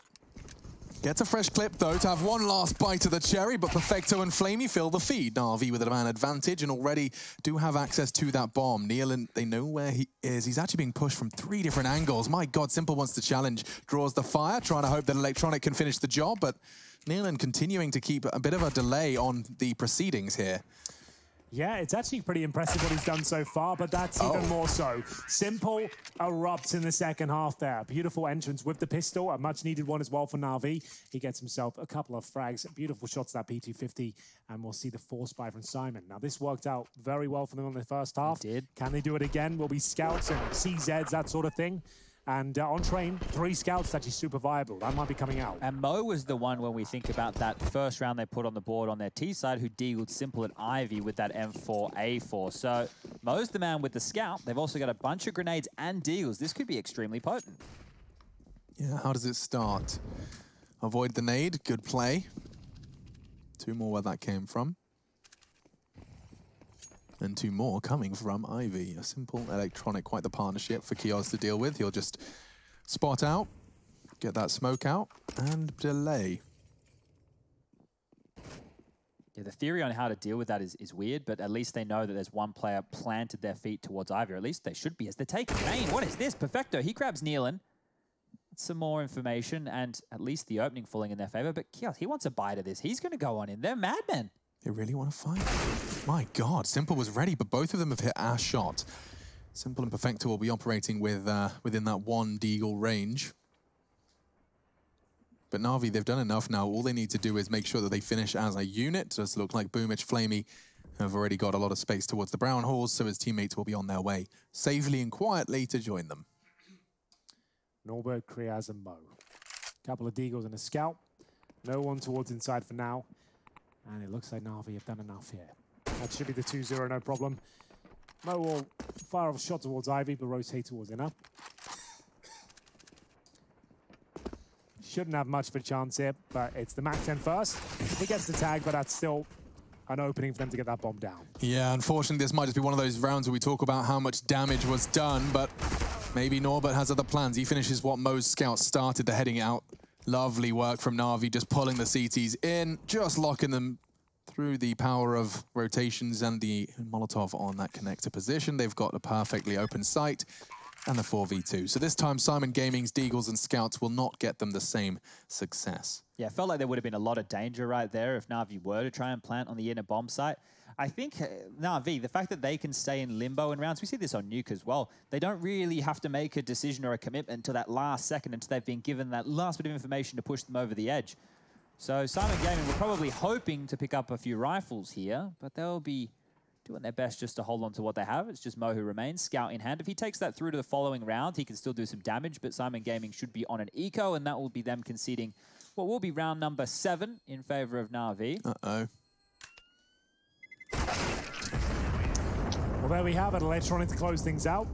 Speaker 2: Gets a fresh clip, though, to have one last bite of the cherry, but Perfecto and flamie fill the feed. Na'Vi with a man advantage and already do have access to that bomb. Nealon, they know where he is. He's actually being pushed from three different angles. My God, Simple wants to challenge, draws the fire, trying to hope that Electronic can finish the job, but Nealon continuing to keep a bit of a delay on the proceedings here.
Speaker 3: Yeah, it's actually pretty impressive what he's done so far, but that's even
Speaker 2: Oh.
Speaker 3: more so. Simple erupts in the second half there. Beautiful entrance with the pistol, a much needed one as well for Navi. He gets himself a couple of frags, beautiful shots that P250, and we'll see the force buy from Syman. Now, this worked out very well for them in the first half.
Speaker 1: did.
Speaker 3: Can they do it again? Will be scouts and CZs, that sort of thing. And uh, on train, three scouts is actually super viable. That might be coming out.
Speaker 1: And Mo was the one when we think about that first round they put on the board on their T side who dealed Simple and Ivy with that M4A4. So Mo's the man with the scout. They've also got a bunch of grenades and deals. This could be extremely potent.
Speaker 2: Yeah, how does it start? Avoid the nade, good play. Two more where that came from. And two more coming from Ivy. A simple electronic, quite the partnership for Keoz to deal with. He'll just spot out, get that smoke out, and delay.
Speaker 1: Yeah, the theory on how to deal with that is, is weird, but at least they know that there's one player planted their feet towards Ivy, or at least they should be as they take main. What is this? Perfecto. He grabs neaLaN. Some more information, and at least the opening falling in their favor. But Keoz, he wants a bite of this. He's going to go on in. They're madmen.
Speaker 2: They really want to fight. My God, Simple was ready, but both of them have hit our shot. Simple and Perfecto will be operating with uh, within that one Deagle range. But Navi, they've done enough now. All they need to do is make sure that they finish as a unit. Does look like Boomich, flamie have already got a lot of space towards the Brown Halls, so his teammates will be on their way safely and quietly to join them.
Speaker 3: Norbert, Kriaz, and Mo. Couple of Deagles and a Scout. No one towards inside for now. And it looks like Navi have done enough here. That should be the 2-0, no problem. Mo will fire off a shot towards Ivy, but rotate towards Inner. Shouldn't have much of a chance here, but it's the Mac 10 first. He gets the tag, but that's still an opening for them to get that bomb down.
Speaker 2: Yeah, unfortunately, this might just be one of those rounds where we talk about how much damage was done, but maybe Norbert has other plans. He finishes what Mo's scouts started, the heading out. Lovely work from Navi, just pulling the CTs in, just locking them through the power of rotations and the Molotov on that connector position. They've got a perfectly open sight and the 4v2. So this time, Syman Gaming's Deagles and Scouts will not get them the same success.
Speaker 1: Yeah, it felt like there would have been a lot of danger right there if Navi were to try and plant on the inner bomb site. I think uh, Navi, the fact that they can stay in limbo in rounds, we see this on Nuke as well. They don't really have to make a decision or a commitment until that last second, until they've been given that last bit of information to push them over the edge. So Syman Gaming were probably hoping to pick up a few rifles here, but they'll be doing their best just to hold on to what they have. It's just Mo who remains, scout in hand. If he takes that through to the following round, he can still do some damage, but Syman Gaming should be on an eco, and that will be them conceding what will be round number seven in favor of Navi.
Speaker 2: Uh-oh.
Speaker 3: Well, there we have it. Electronic to close things out.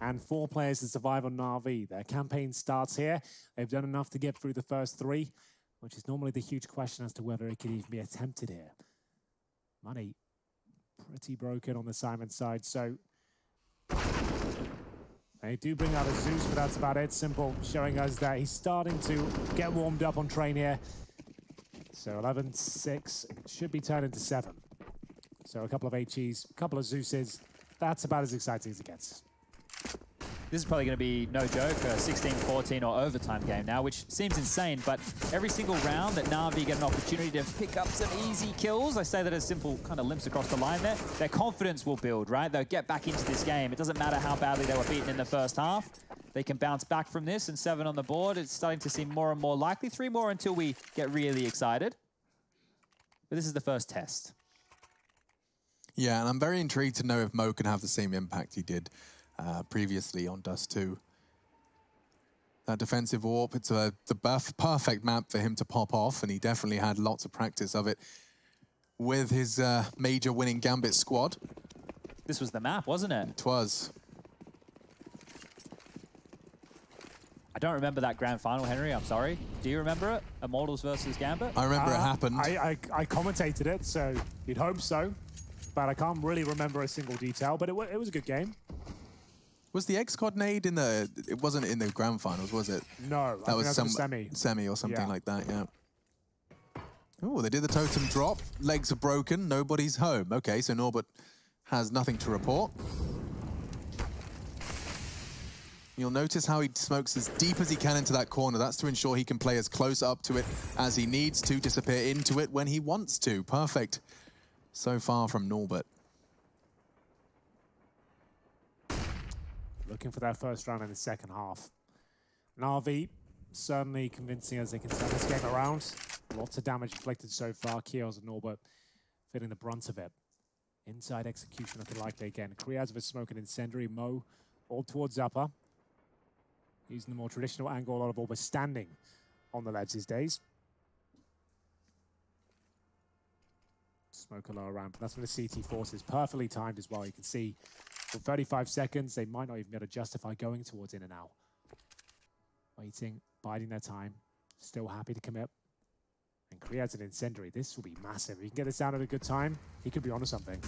Speaker 3: And four players to survive on Navi. Their campaign starts here. They've done enough to get through the first three, which is normally the huge question as to whether it could even be attempted here. Money pretty broken on the Syman side, so they do bring out a Zeus, but that's about it. Simple showing us that he's starting to get warmed up on train here. So 11-6 should be turned into 7. So a couple of HEs, a couple of Zeuses. That's about as exciting as it gets.
Speaker 1: this is probably going to be no joke, a 16-14 or overtime game now, which seems insane, but every single round that Na'Vi get an opportunity to pick up some easy kills, I say that as simple kind of limps across the line there, their confidence will build, right? They'll get back into this game. It doesn't matter how badly they were beaten in the first half. They can bounce back from this, and seven on the board. It's starting to seem more and more likely. Three more until we get really excited. But this is the first test.
Speaker 2: Yeah, and I'm very intrigued to know if Mo can have the same impact he did uh, previously on Dust 2. That defensive warp, it's a, the perfect map for him to pop off, and he definitely had lots of practice of it with his uh, major winning Gambit squad.
Speaker 1: This was the map, wasn't it?
Speaker 2: It was.
Speaker 1: I don't remember that grand final, Henry. I'm sorry. Do you remember it? Immortals versus Gambit?
Speaker 2: I remember
Speaker 3: Uh,
Speaker 2: it happened.
Speaker 3: I, I, I commentated it, so you'd hope so. But I can't really remember a single detail, but it, it was a good game.
Speaker 2: was the X Nade in the? It wasn't in the grand finals, was it?
Speaker 3: No,
Speaker 2: That
Speaker 3: think
Speaker 2: was some
Speaker 3: semi.
Speaker 2: semi or something
Speaker 3: Yeah.
Speaker 2: like that. Yeah. Oh, they did the totem drop. Legs are broken. Nobody's home. Okay, so Norbert has nothing to report. You'll notice how he smokes as deep as he can into that corner. That's to ensure he can play as close up to it as he needs to, disappear into it when he wants to. Perfect. So far from Norbert.
Speaker 3: Looking for that first round in the second half. Na'Vi certainly convincing as they can turn this game around. Lots of damage inflicted so far. Keoz and Norbert feeling the brunt of it. Inside execution looking likely again. Kriaz with smoke and incendiary. Mo all towards upper. Using the more traditional angle. A lot of Orba standing on the ledge these days. Smoke a lower ramp. That's when the CT force is perfectly timed as well. You can see for 35 seconds, they might not even be able to justify going towards in and out. Waiting, biding their time, still happy to commit. And creates an incendiary. This will be massive. If he can get this down at a good time, he could be onto something.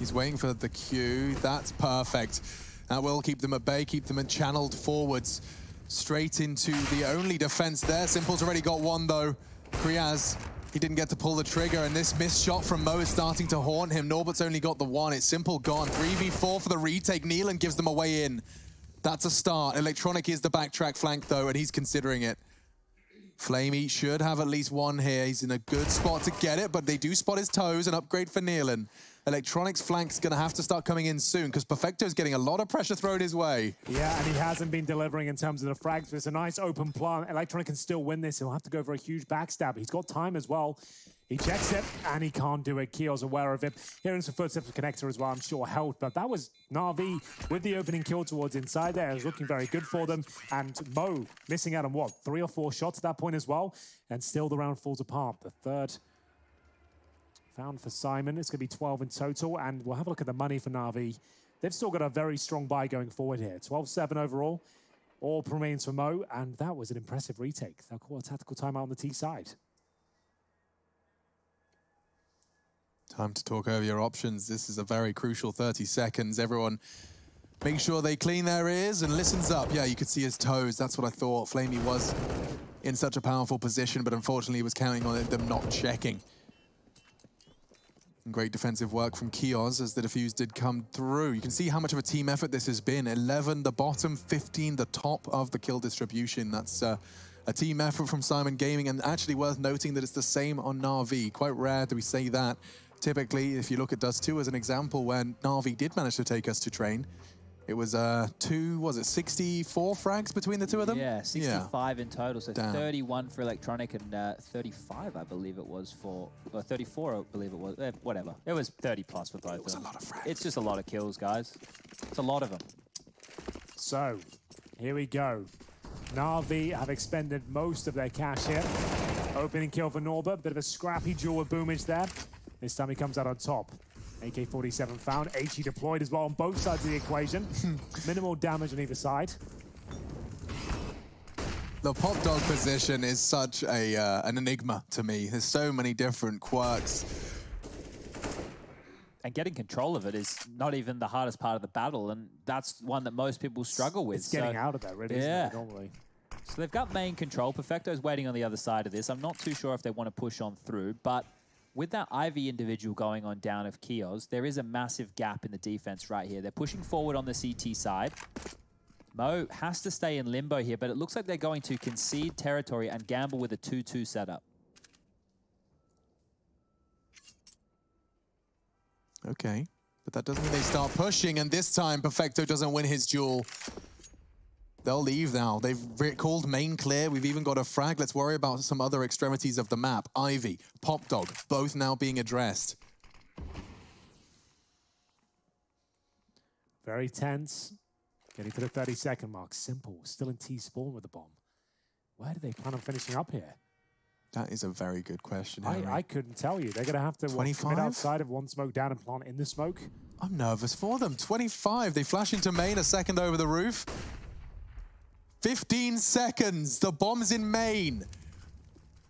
Speaker 2: He's waiting for the cue. That's perfect. That will keep them at bay, keep them channeled forwards. Straight into the only defense there. Simple's already got one, though. Kriaz, he didn't get to pull the trigger, and this missed shot from Mo is starting to haunt him. Norbert's only got the one. It's Simple gone. 3v4 for the retake. neaLaN gives them a way in. That's a start. Electronic is the backtrack flank, though, and he's considering it. flamie should have at least one here. He's in a good spot to get it, but they do spot his toes. An upgrade for neaLaN. Electronics flank's going to have to start coming in soon because Perfecto's getting a lot of pressure thrown his way.
Speaker 3: Yeah, and he hasn't been delivering in terms of the frags. It's a nice open plant. Electronic can still win this. He'll have to go for a huge backstab. He's got time as well. He checks it, and he can't do it. Keel's aware of it. Hearing some footsteps Connector as well, I'm sure helped. But that was Na'Vi with the opening kill towards inside there. It was looking very good for them. And Mo missing out on, what, three or four shots at that point as well. And still the round falls apart. The third found for Syman. It's going to be 12 in total. And we'll have a look at the money for Na'Vi. They've still got a very strong buy going forward here. 12-7 overall. All remains for Mo, and that was an impressive retake. They'll call a tactical timeout on the T side.
Speaker 2: Time to talk over your options. This is a very crucial 30 seconds. Everyone make sure they clean their ears and listens up. Yeah, you could see his toes. That's what I thought. flamie was in such a powerful position, but unfortunately he was counting on them not checking. Great defensive work from Keoz as the defuse did come through. You can see how much of a team effort this has been. 11 the bottom, 15 the top of the kill distribution. That's uh, a team effort from Syman Gaming and actually worth noting that it's the same on Na'Vi. Quite rare that we say that. Typically, if you look at Dust 2 as an example, when Na'Vi did manage to take us to train, it was uh, two, was it 64 frags between the two of them?
Speaker 1: Yeah, 65 in total. So
Speaker 2: Damn.
Speaker 1: 31 for electronic and uh, 35, I believe it was for, or 34, I believe it was. Eh, whatever. It was 30 plus for both. It
Speaker 2: was a lot of frags.
Speaker 1: It's just a lot of kills, guys. It's a lot of them.
Speaker 3: So, here we go. Na'Vi have expended most of their cash here. Opening kill for Norbert. Bit of a scrappy duel with Boomage there. This time he comes out on top. AK-47 found. HE deployed as well on both sides of the equation. Minimal damage on either side.
Speaker 2: The pop dog position is such a uh, an enigma to me. There's so many different quirks.
Speaker 1: And getting control of it is not even the hardest part of the battle, and that's one that most people struggle with.
Speaker 3: It's getting
Speaker 1: so,
Speaker 3: out of that, really,
Speaker 1: yeah.
Speaker 3: isn't it, normally?
Speaker 1: So they've got main control. Perfecto's waiting on the other side of this. I'm not too sure if they want to push on through, but with that Ivy individual going on down of Keoz, there is a massive gap in the defense right here. They're pushing forward on the CT side. Mo has to stay in limbo here, but it looks like they're going to concede territory and gamble with a 2-2 setup.
Speaker 2: Okay, but that doesn't mean they start pushing, and this time Perfecto doesn't win his duel. They'll leave now. They've called main clear. We've even got a frag. Let's worry about some other extremities of the map. Ivy, Pop Dog, both now being addressed.
Speaker 3: Very tense. Getting to the 30 second mark. Simple. Still in T spawn with the bomb. Where do they plan on finishing up here?
Speaker 2: That is a very good question.
Speaker 3: I, I couldn't tell you. They're going to have to what,
Speaker 2: 25?
Speaker 3: commit outside of one smoke down and plant in the smoke.
Speaker 2: I'm nervous for them. 25. They flash into main, a second over the roof. 15 seconds. The bomb's in main.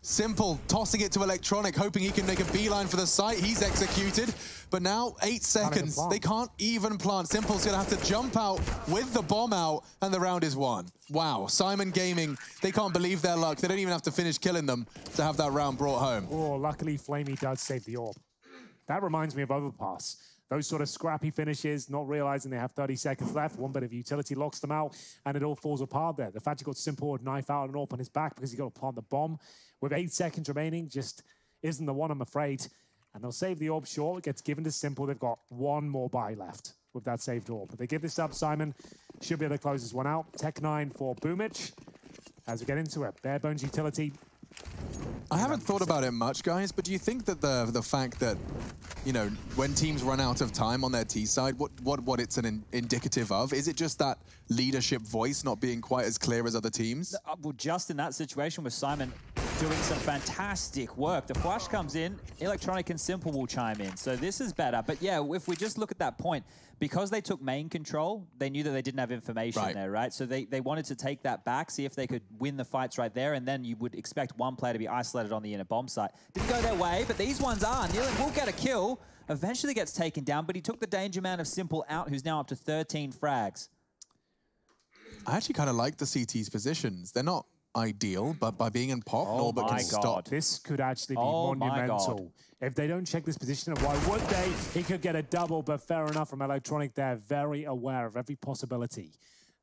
Speaker 2: Simple, tossing it to Electronic, hoping he can make a beeline for the site. He's executed. But now, eight seconds. They can't even plant. Simple's to have to jump out with the bomb out, and the round is won. Wow, Syman Gaming, they can't believe their luck. They don't even have to finish killing them to have that round brought home.
Speaker 3: Oh, luckily flamie does save the orb. That reminds me of Overpass. Those sort of scrappy finishes, not realizing they have 30 seconds left. One bit of utility locks them out, and it all falls apart there. The fact you got Simple with knife out and AWP on his back because he got to plant the bomb with eight seconds remaining just isn't the one, I'm afraid. And they'll save the orb short. It gets given to Simple. They've got one more buy left with that saved orb. But they give this up, Syman. Should be able to close this one out. Tech 9 for Boomich. As we get into it, bare bones utility.
Speaker 2: I haven't thought about it much, guys, but do you think that the the fact that, you know, when teams run out of time on their T side, what what what it's an in, indicative of? Is it just that leadership voice not being quite as clear as other teams?
Speaker 1: Well, just in that situation with Syman doing some fantastic work. The flash comes in, Electronic and Simple will chime in. So this is better. But yeah, if we just look at that point, because they took main control, they knew that they didn't have information
Speaker 2: Right.
Speaker 1: there, right? So they, they wanted to take that back, see if they could win the fights right there, and then you would expect one player to be isolated on the inner bomb site. Didn't go their way, but these ones are. neaLaN will get a kill, eventually gets taken down, but he took the danger man of Simple out, who's now up to 13 frags.
Speaker 2: I actually kind of like the CT's positions. They're not ideal, but by being in pop,
Speaker 1: Oh
Speaker 2: Norbert
Speaker 1: my
Speaker 2: can
Speaker 1: God.
Speaker 2: stop.
Speaker 3: This could actually be
Speaker 1: Oh
Speaker 3: monumental. If they don't check this position, and why would they? He could get a double, but fair enough from Electronic. They're very aware of every possibility.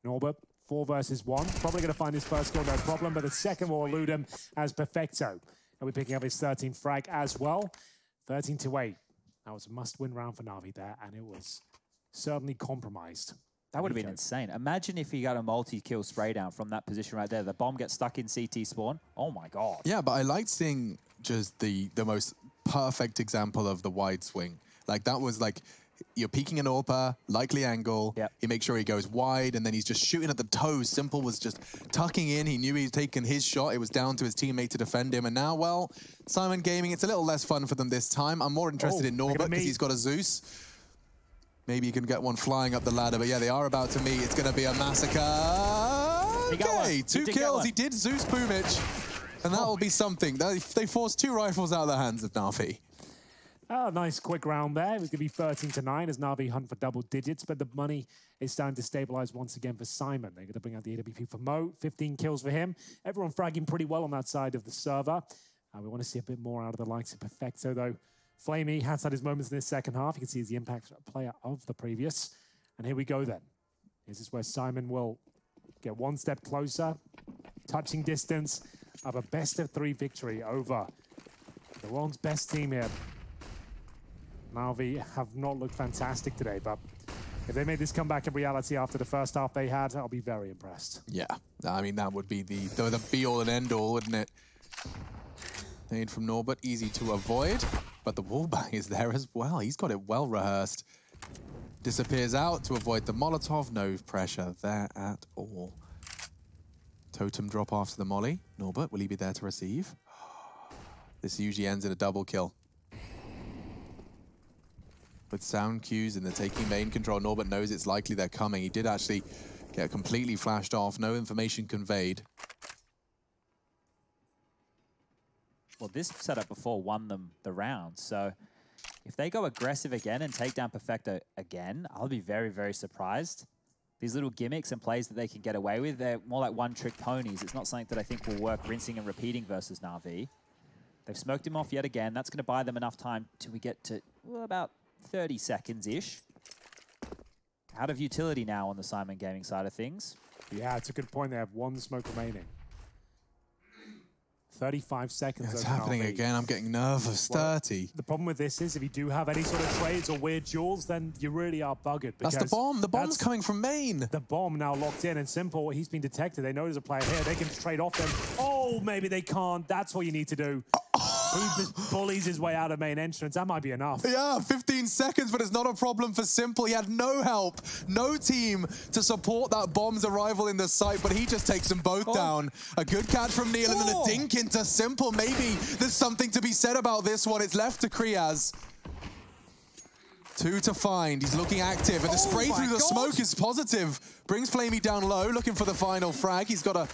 Speaker 3: Norbert, four versus one. Probably going to find his first score, no problem, but the second will elude him as Perfecto. And we're picking up his 13th frag as well. 13 to 8. That was a must win round for Navi there, and it was certainly compromised.
Speaker 1: That would have been
Speaker 3: Nico.
Speaker 1: insane. Imagine if he got a multi-kill spray down from that position right there. The bomb gets stuck in CT spawn. Oh my god.
Speaker 2: Yeah, but I liked seeing just the the most perfect example of the wide swing. Like that was like you're peeking an AWPer, likely angle.
Speaker 1: Yep.
Speaker 2: He makes sure he goes wide, and then he's just shooting at the toes. Simple was just tucking in. He knew he'd taken his shot. It was down to his teammate to defend him. And now, well, Syman Gaming, it's a little less fun for them this time. I'm more interested
Speaker 3: Oh,
Speaker 2: in Norbert because he's got a Zeus. Maybe you can get one flying up the ladder, but yeah, they are about to meet. It's going to be a massacre.
Speaker 1: He got one.
Speaker 2: Okay,
Speaker 1: He
Speaker 2: two kills. He did Zeus Boomich. And that will be something. They, they forced two rifles out of the hands of Navi.
Speaker 3: Oh, nice quick round there. It was going to be 13 to 9 as Navi hunt for double digits, but the money is starting to stabilize once again for Syman. They're going to bring out the AWP for Mo. 15 kills for him. Everyone fragging pretty well on that side of the server. Uh, we want to see a bit more out of the likes of Perfecto, though. Flamey has had his moments in this second half. You can see he's the impact player of the previous. And here we go then. This is where Syman will get one step closer, touching distance of a best of three victory over the world's best team here. Navi have not looked fantastic today, but if they made this comeback in reality after the first half they had, I'll be very impressed.
Speaker 2: Yeah, I mean, that would be the, the, the be-all and end-all, wouldn't it? Nade from Norbert, easy to avoid, but the wallbang is there as well. He's got it well rehearsed. Disappears out to avoid the Molotov. No pressure there at all. Totem drop after the molly. Norbert, will he be there to receive? This usually ends in a double kill. With sound cues and the taking main control, Norbert knows it's likely they're coming. He did actually get completely flashed off, no information conveyed.
Speaker 1: Well, this setup before won them the round. So if they go aggressive again and take down Perfecto again, I'll be very, very surprised. These little gimmicks and plays that they can get away with, they're more like one-trick ponies. It's not something that I think will work rinsing and repeating versus Na'Vi. They've smoked him off yet again. That's going to buy them enough time till we get to well, about 30 seconds-ish. out of utility now on the Syman Gaming side of things.
Speaker 3: Yeah, it's a good point. They have one smoke remaining. 35 seconds.
Speaker 2: It's happening again. I'm getting nervous.
Speaker 3: Well,
Speaker 2: 30.
Speaker 3: The problem with this is if you do have any sort of trades or weird duels, then you really are buggered.
Speaker 2: That's the bomb. The bomb's coming from main.
Speaker 3: The bomb now locked in and simple. He's been detected. They know there's a player here. They can trade off them. Oh, maybe they can't. That's what you need to do. Uh, he just bullies his way out of main entrance. That might be enough.
Speaker 2: Yeah, 15 seconds, but it's not a problem for Simple. He had no help, no team to support that bomb's arrival in the site, but he just takes them both
Speaker 1: Oh.
Speaker 2: down. A good catch from Neil and then a
Speaker 1: Oh.
Speaker 2: dink into Simple. Maybe there's something to be said about this one. It's left to Kriaz. Two to find. He's looking active, and the
Speaker 1: Oh
Speaker 2: spray
Speaker 1: my
Speaker 2: through the
Speaker 1: God.
Speaker 2: smoke is positive. Brings flamie down low, looking for the final frag. He's got a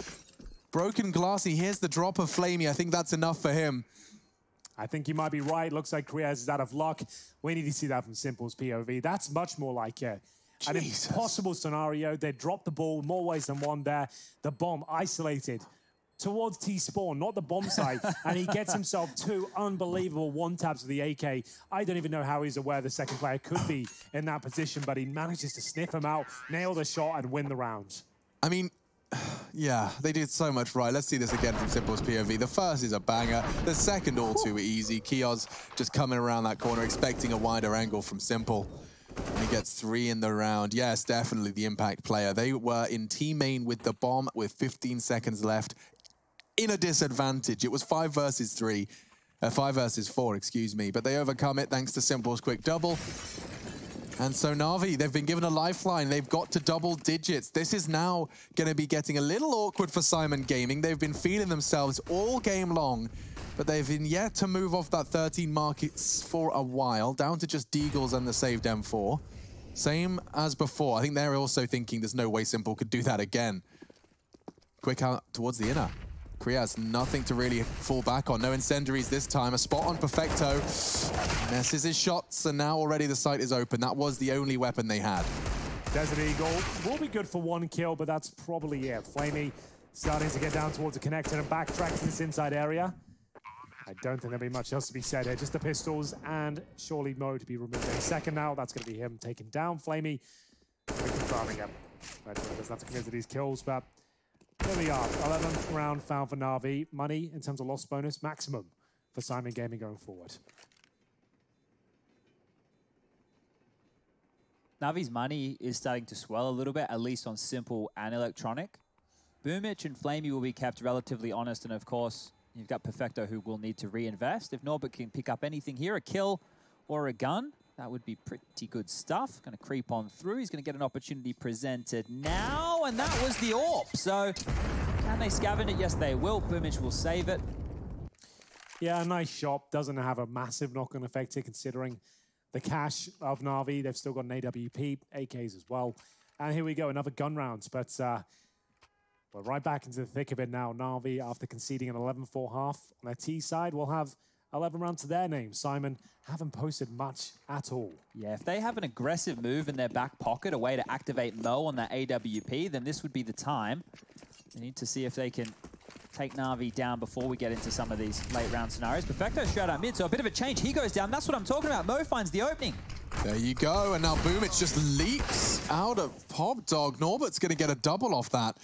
Speaker 2: broken glass. He hears the drop of flamie. I think that's enough for him.
Speaker 3: I think you might be right. Looks like Kriaz is out of luck. We need to see that from Simple's POV. That's much more like a, an impossible scenario. They dropped the ball more ways than one there. The bomb isolated towards T-Spawn, not the bomb site, and he gets himself two unbelievable one-taps with the AK. I don't even know how he's aware the second player could be in that position, but he manages to sniff him out, nail the shot, and win the round.
Speaker 2: I mean, yeah, they did so much right. Let's see this again from Simple's POV. The first is a banger. The second, all too easy. Keoz just coming around that corner, expecting a wider angle from Simple. And he gets three in the round. Yes, definitely the impact player. They were in team main with the bomb with 15 seconds left in a disadvantage. It was five versus three. Uh, five versus four, excuse me. But they overcome it thanks to Simple's quick double. And so Navi, they've been given a lifeline. They've got to double digits. This is now going to be getting a little awkward for Syman Gaming. They've been feeling themselves all game long, but they've been yet to move off that 13 markets for a while, down to just Deagles and the saved M4. Same as before. I think they're also thinking there's no way Simple could do that again. Quick out towards the inner. Kriaz, nothing to really fall back on. No incendiaries this time. A spot on Perfecto. Misses his shots, and now already the site is open. That was the only weapon they had.
Speaker 3: Desert Eagle will be good for one kill, but that's probably it. flamie starting to get down towards the connector and backtrack to this inside area. I don't think there'll be much else to be said here. Just the pistols and surely Mo to be removed any second now. That's going to be him taking down flamie. Confirming him. Doesn't have to commit to these kills, but there we are. 11th round found for Navi. Money in terms of loss bonus, maximum for Syman Gaming going forward.
Speaker 1: Navi's money is starting to swell a little bit, at least on Simple and Electronic. Boomich and flamie will be kept relatively honest, and of course, you've got Perfecto who will need to reinvest. If Norbert can pick up anything here, a kill or a gun, that would be pretty good stuff. Going to creep on through. He's going to get an opportunity presented now, and that was the AWP. So, can they scavenge it? Yes, they will. Boomich will save it.
Speaker 3: Yeah, a nice shot. Doesn't have a massive knock-on effect here, considering the cash of Navi. They've still got an AWP, AKs as well. And here we go, another gun round. But uh, we're right back into the thick of it now. Navi, after conceding an 11-4 half on their T side, will have 11 rounds to their name. Syman haven't posted much at all.
Speaker 1: Yeah, if they have an aggressive move in their back pocket, a way to activate Mo on that AWP, then this would be the time. They need to see if they can take Navi down before we get into some of these late round scenarios. Perfecto straight out mid, so a bit of a change. He goes down. That's what I'm talking about. Mo finds the opening.
Speaker 2: There you go, and now Boomich just leaps out of Pop Dog. Norbert's going to get a double off that.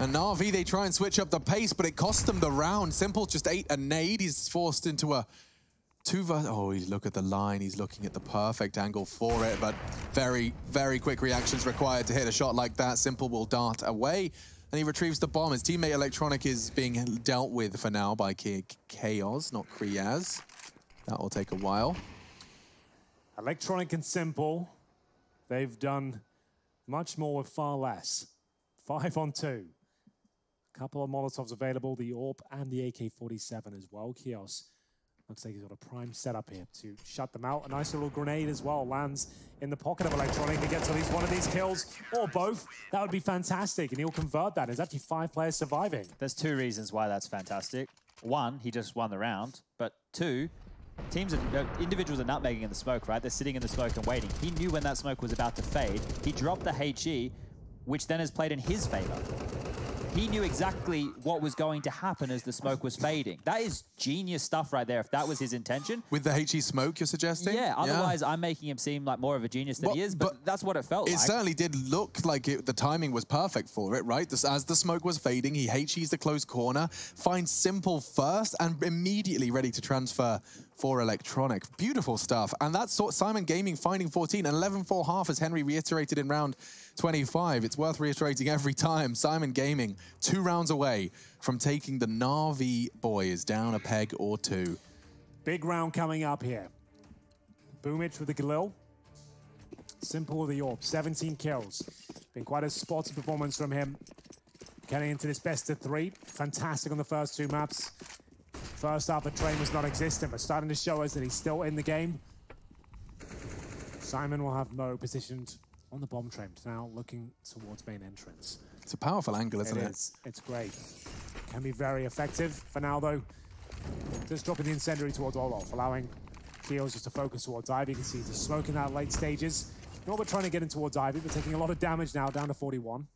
Speaker 2: And Navi, they try and switch up the pace, but it cost them the round. Simple just ate a nade. He's forced into a two Oh, he look at the line. He's looking at the perfect angle for it, but very, very quick reactions required to hit a shot like that. Simple will dart away, and he retrieves the bomb. His teammate Electronic is being dealt with for now by Chaos, not Kriaz. That will take a while.
Speaker 3: Electronic and simple. They've done much more with far less. Five on two. Couple of Molotovs available, the AWP and the AK-47 as well. Keoz looks like he's got a prime setup here to shut them out. A nice little grenade as well lands in the pocket of Electronic to gets at least one of these kills, or both. That would be fantastic, and he'll convert that. There's actually five players surviving.
Speaker 1: There's two reasons why that's fantastic. One, he just won the round. But two, teams are, individuals are nutmegging in the smoke, right? They're sitting in the smoke and waiting. He knew when that smoke was about to fade. He dropped the HE, which then has played in his favor. He knew exactly what was going to happen as the smoke was fading. That is genius stuff right there, if that was his intention.
Speaker 2: With the HE smoke, you're suggesting?
Speaker 1: Yeah, otherwise I'm making him seem like more of a genius than
Speaker 2: Well,
Speaker 1: he is, but,
Speaker 2: but
Speaker 1: that's what it felt
Speaker 2: It
Speaker 1: like.
Speaker 2: certainly did look like it, the timing was perfect for it, right? This, as the smoke was fading, he HE's the close corner, finds Simple first, and immediately ready to transfer for Electronic. Beautiful stuff. And that's Syman Gaming finding 14 and 11-4 half, as Henry reiterated in round 25. It's worth reiterating every time. Syman Gaming, two rounds away from taking the Na'Vi boys down a peg or two.
Speaker 3: Big round coming up here. Boomich with the Galil. Simple with the Orb. 17 kills. Been quite a spotty performance from him. Getting into this best of three. Fantastic on the first two maps. First half, the train was non-existent, but starting to show us that he's still in the game. Syman will have Mo positioned on the bomb train, now looking towards main entrance.
Speaker 2: It's a powerful angle, isn't
Speaker 3: It
Speaker 2: it?
Speaker 3: is. It's great. Can be very effective. For now, though, just dropping the incendiary towards Olaf, allowing Keels just to focus towards Ivy. You can see he's smoking out late stages. Norbert trying to get in towards Ivy, but taking a lot of damage now, down to 41.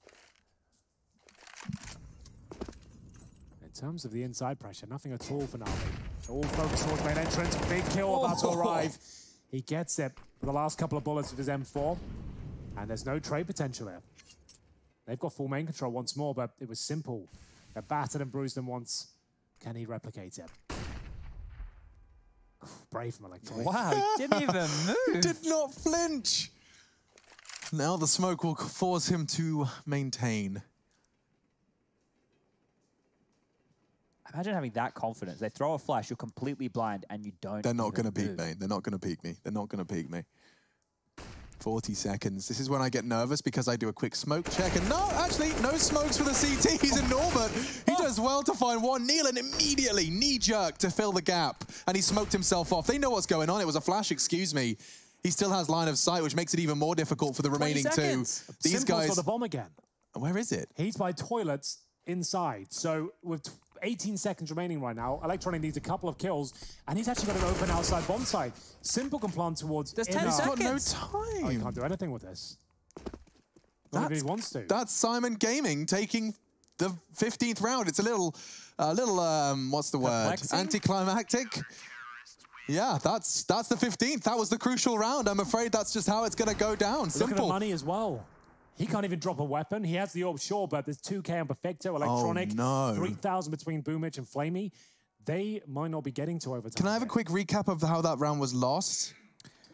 Speaker 3: In terms of the inside pressure, nothing at all for Navi. All focused towards main entrance. Big kill about to
Speaker 1: Oh.
Speaker 3: arrive. He gets it for the last couple of bullets of his M4. And there's no trade potential here. They've got full main control once more, but it was simple. They battered and bruised them once. Can he replicate it? Brave from Electronic.
Speaker 1: wow, he didn't even move.
Speaker 2: Did not flinch. Now the smoke will force him to maintain.
Speaker 1: Imagine having that confidence. They throw a flash, you're completely blind, and you don't.
Speaker 2: They're not going to peek
Speaker 1: move.
Speaker 2: me. They're not going to peek me. They're not going to peek me. 40 seconds. This is when I get nervous because I do a quick smoke check. And no, actually, no smokes for the CT. He's in Norbert. He oh. does well to find one. Neil and immediately knee jerk to fill the gap. And he smoked himself off. They know what's going on. It was a flash, excuse me. He still has line of sight, which makes it even more difficult for the remaining two. These
Speaker 3: Simple's
Speaker 2: guys.
Speaker 3: got the bomb again.
Speaker 2: Where is it?
Speaker 3: He's by toilets inside. So with 18 seconds remaining right now, Electronic needs a couple of kills, and he's actually got an open outside bomb site. Simple can plant towards.
Speaker 1: There's 10
Speaker 3: inner-
Speaker 2: He's got no
Speaker 1: Seconds.
Speaker 3: Oh, he
Speaker 2: time.
Speaker 3: can't do anything with this. Not even if he wants to.
Speaker 2: That's Syman Gaming taking the 15th round. It's a little, a little, um, what's the word?
Speaker 1: Perplexing?
Speaker 2: Anticlimactic. Yeah, that's that's the 15th. That was the crucial round. I'm afraid that's just how it's going to go down.
Speaker 3: Look at the
Speaker 2: Simple.
Speaker 3: money as well. He can't even drop a weapon. He has the orb, sure, but there's 2k on Perfecto, Electronic,
Speaker 2: Oh, no.
Speaker 3: 3,000 between Boomich and flamie. They might not be getting to overtime.
Speaker 2: Can I have a quick recap of how that round was lost?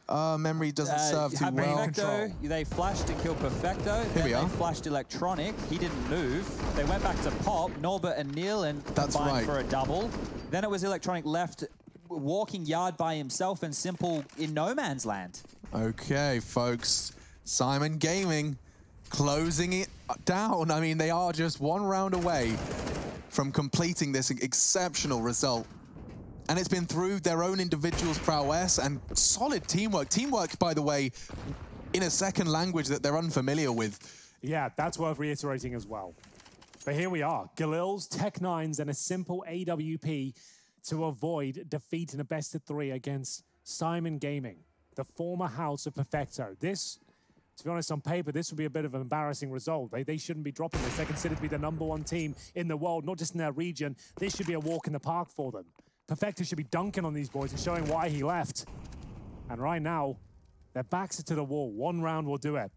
Speaker 2: Uh, memory doesn't
Speaker 1: Uh,
Speaker 2: serve too well.
Speaker 1: Perfecto,
Speaker 3: Control.
Speaker 1: they flashed to kill Perfecto. then
Speaker 2: we are.
Speaker 1: they
Speaker 2: are.
Speaker 1: flashed Electronic. He didn't move. They went back to Pop, Norbert and Neil and
Speaker 2: That's
Speaker 1: combined
Speaker 2: right.
Speaker 1: for a double. Then it was Electronic left walking yard by himself and Simple in no man's land.
Speaker 2: Okay, folks. Syman Gaming closing it down. I mean, they are just one round away from completing this exceptional result. And it's been through their own individuals' prowess and solid teamwork. Teamwork, by the way, in a second language that they're unfamiliar with.
Speaker 3: Yeah, that's worth reiterating as well. But here we are. Galil's, Tech Nines, and a simple AWP to avoid defeat in a best of three against Syman Gaming, the former house of Perfecto. This, to be honest, on paper, this would be a bit of an embarrassing result. They, they shouldn't be dropping this. They're considered to be the number one team in the world, not just in their region. This should be a walk in the park for them. Perfecto should be dunking on these boys and showing why he left. And right now, their backs are to the wall. One round will do it.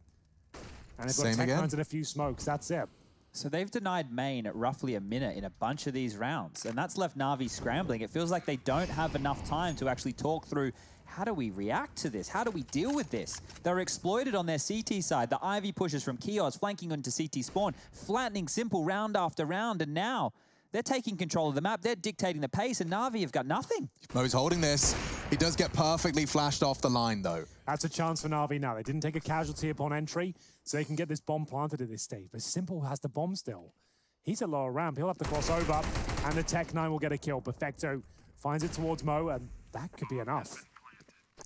Speaker 3: And they've got
Speaker 2: Same
Speaker 3: Tech
Speaker 2: again.
Speaker 3: Nines and a few smokes. That's it.
Speaker 1: So they've denied Maine at roughly a minute in a bunch of these rounds, and that's left Navi scrambling. It feels like they don't have enough time to actually talk through how do we react to this? How do we deal with this? They're exploited on their CT side. The Ivy pushes from Keoz, flanking onto CT spawn, flattening Simple round after round, and now they're taking control of the map. They're dictating the pace, and Navi have got nothing.
Speaker 2: Mo's holding this. He does get perfectly flashed off the line, though.
Speaker 3: That's a chance for Navi now. They didn't take a casualty upon entry, so they can get this bomb planted at this stage. But Simple has the bomb still. He's at lower ramp. He'll have to cross over, and the Tech 9 will get a kill. Perfecto finds it towards Mo, and that could be enough.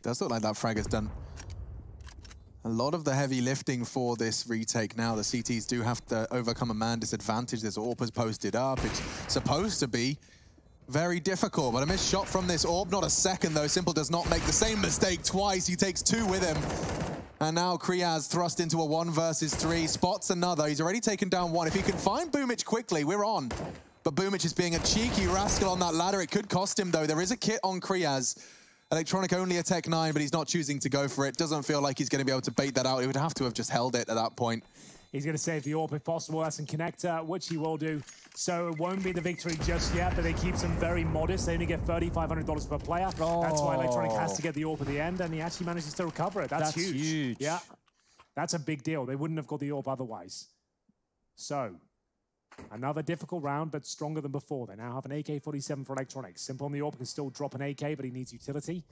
Speaker 2: Does look like that frag has done a lot of the heavy lifting for this retake now. The CTs do have to overcome a man disadvantage. There's AWP has posted up. It's supposed to be very difficult, but a missed shot from this AWP. Not a second, though. Simple does not make the same mistake twice. He takes two with him. And now Kriaz thrust into a one versus three, spots another. He's already taken down one. If he can find Boomich quickly, we're on. But Boomich is being a cheeky rascal on that ladder. It could cost him, though. There is a kit on Kriaz. Electronic only a Tech 9, but he's not choosing to go for it. Doesn't feel like he's going to be able to bait that out. He would have to have just held it at that point.
Speaker 3: He's going to save the AWP if possible. That's in connector, which he will do. So it won't be the victory just yet, but it keeps him very modest. They only get $3,500 per player. Oh. That's why Electronic has to get the AWP at the end, and he actually manages to recover it. That's,
Speaker 1: That's
Speaker 3: huge.
Speaker 1: huge.
Speaker 3: Yeah, that's a big deal. They wouldn't have got the AWP otherwise. So, another difficult round, but stronger than before. They now have an AK-47 for electronics. Simple on the AWP can still drop an AK, but he needs utility.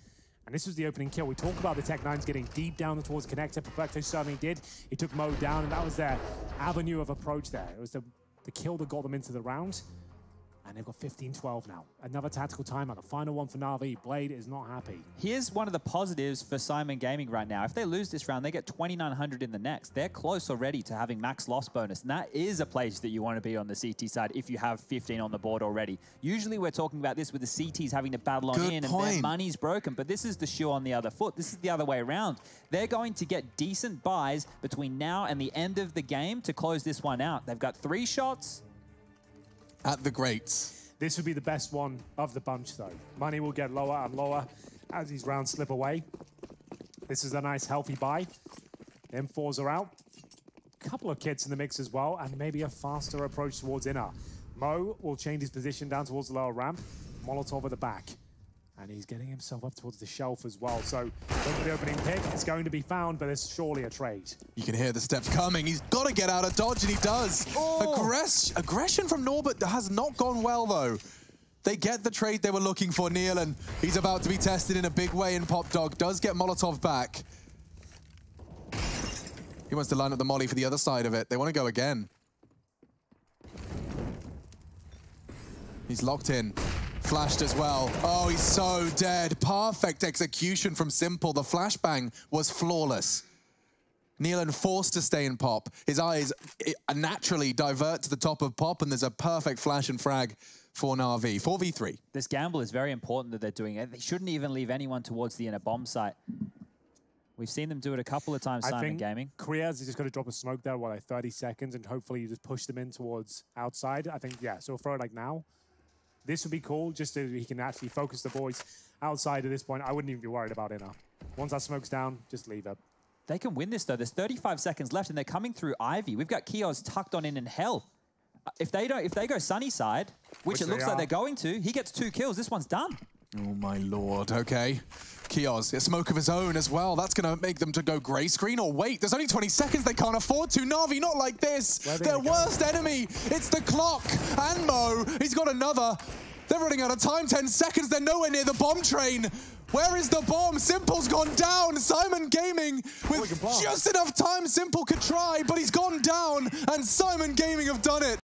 Speaker 3: And this was the opening kill. We talk about the Tech 9s getting deep down towards connector. Perfecto certainly did. He took Mo down, and that was their avenue of approach there. It was the, the kill that got them into the round. And they've got 15-12 now. Another tactical timeout. The final one for Na'Vi. Blade is not happy.
Speaker 1: Here's one of the positives for Syman Gaming right now. If they lose this round, they get 2,900 in the next. They're close already to having max loss bonus, and that is a place that you want to be on the CT side if you have 15 on the board already. Usually we're talking about this with the CTs having to battle on
Speaker 2: Good
Speaker 1: in
Speaker 2: point.
Speaker 1: and their money's broken, but this is the shoe on the other foot. This is the other way around. They're going to get decent buys between now and the end of the game to close this one out. They've got three shots.
Speaker 2: At the greats.
Speaker 3: This would be the best one of the bunch, though. Money will get lower and lower as these rounds slip away. This is a nice, healthy buy. M4s are out. Couple of kits in the mix as well, and maybe a faster approach towards inner. Mo will change his position down towards the lower ramp. Molotov at the back. And he's getting himself up towards the shelf as well. So, for the opening pick. It's going to be found, but there's surely a trade.
Speaker 2: You can hear the steps coming. He's got to get out of dodge, and he does.
Speaker 1: Oh.
Speaker 2: Aggress aggression from Norbert has not gone well, though. They get the trade they were looking for, Neil, and he's about to be tested in a big way in Pop Dog. Does get Molotov back. He wants to line up the molly for the other side of it. They want to go again. He's locked in. Flashed as well. Oh, he's so dead. Perfect execution from Simple. The flashbang was flawless. neaLaN forced to stay in pop. His eyes eh, naturally divert to the top of pop, and there's a perfect flash and frag for Na'Vi. 4v3.
Speaker 1: This gamble is very important that they're doing it. They shouldn't even leave anyone towards the inner bomb site. We've seen them do it a couple of times,
Speaker 3: I
Speaker 1: Syman
Speaker 3: think
Speaker 1: Gaming.
Speaker 3: Kriaz is just going to drop a smoke there, what, like 30 seconds, and hopefully you just push them in towards outside. I think, yeah, so we'll throw it like now. This would be cool, just so he can actually focus the boys outside at this point. I wouldn't even be worried about inner. Once that smoke's down, just leave it.
Speaker 1: They can win this though. There's 35 seconds left, and they're coming through Ivy. We've got Keoz tucked on in in hell. Uh, If they don't, if they go sunny side, which,
Speaker 3: Which
Speaker 1: it looks like they're going to, he gets two kills. This one's done.
Speaker 2: Oh my lord, okay. Keoz, a smoke of his own as well. That's going to make them to go grey screen or wait. There's only 20 seconds they can't afford to. Navi, not like this.
Speaker 3: Where are they
Speaker 2: Their
Speaker 3: gonna
Speaker 2: worst enemy. It's the clock. And Mo, he's got another. They're running out of time. 10 seconds. They're nowhere near the bomb train. Where is the bomb? Simple's gone down. Syman Gaming oh, with
Speaker 3: can
Speaker 2: just enough time. Simple could try, but he's gone down. And Syman Gaming have done it.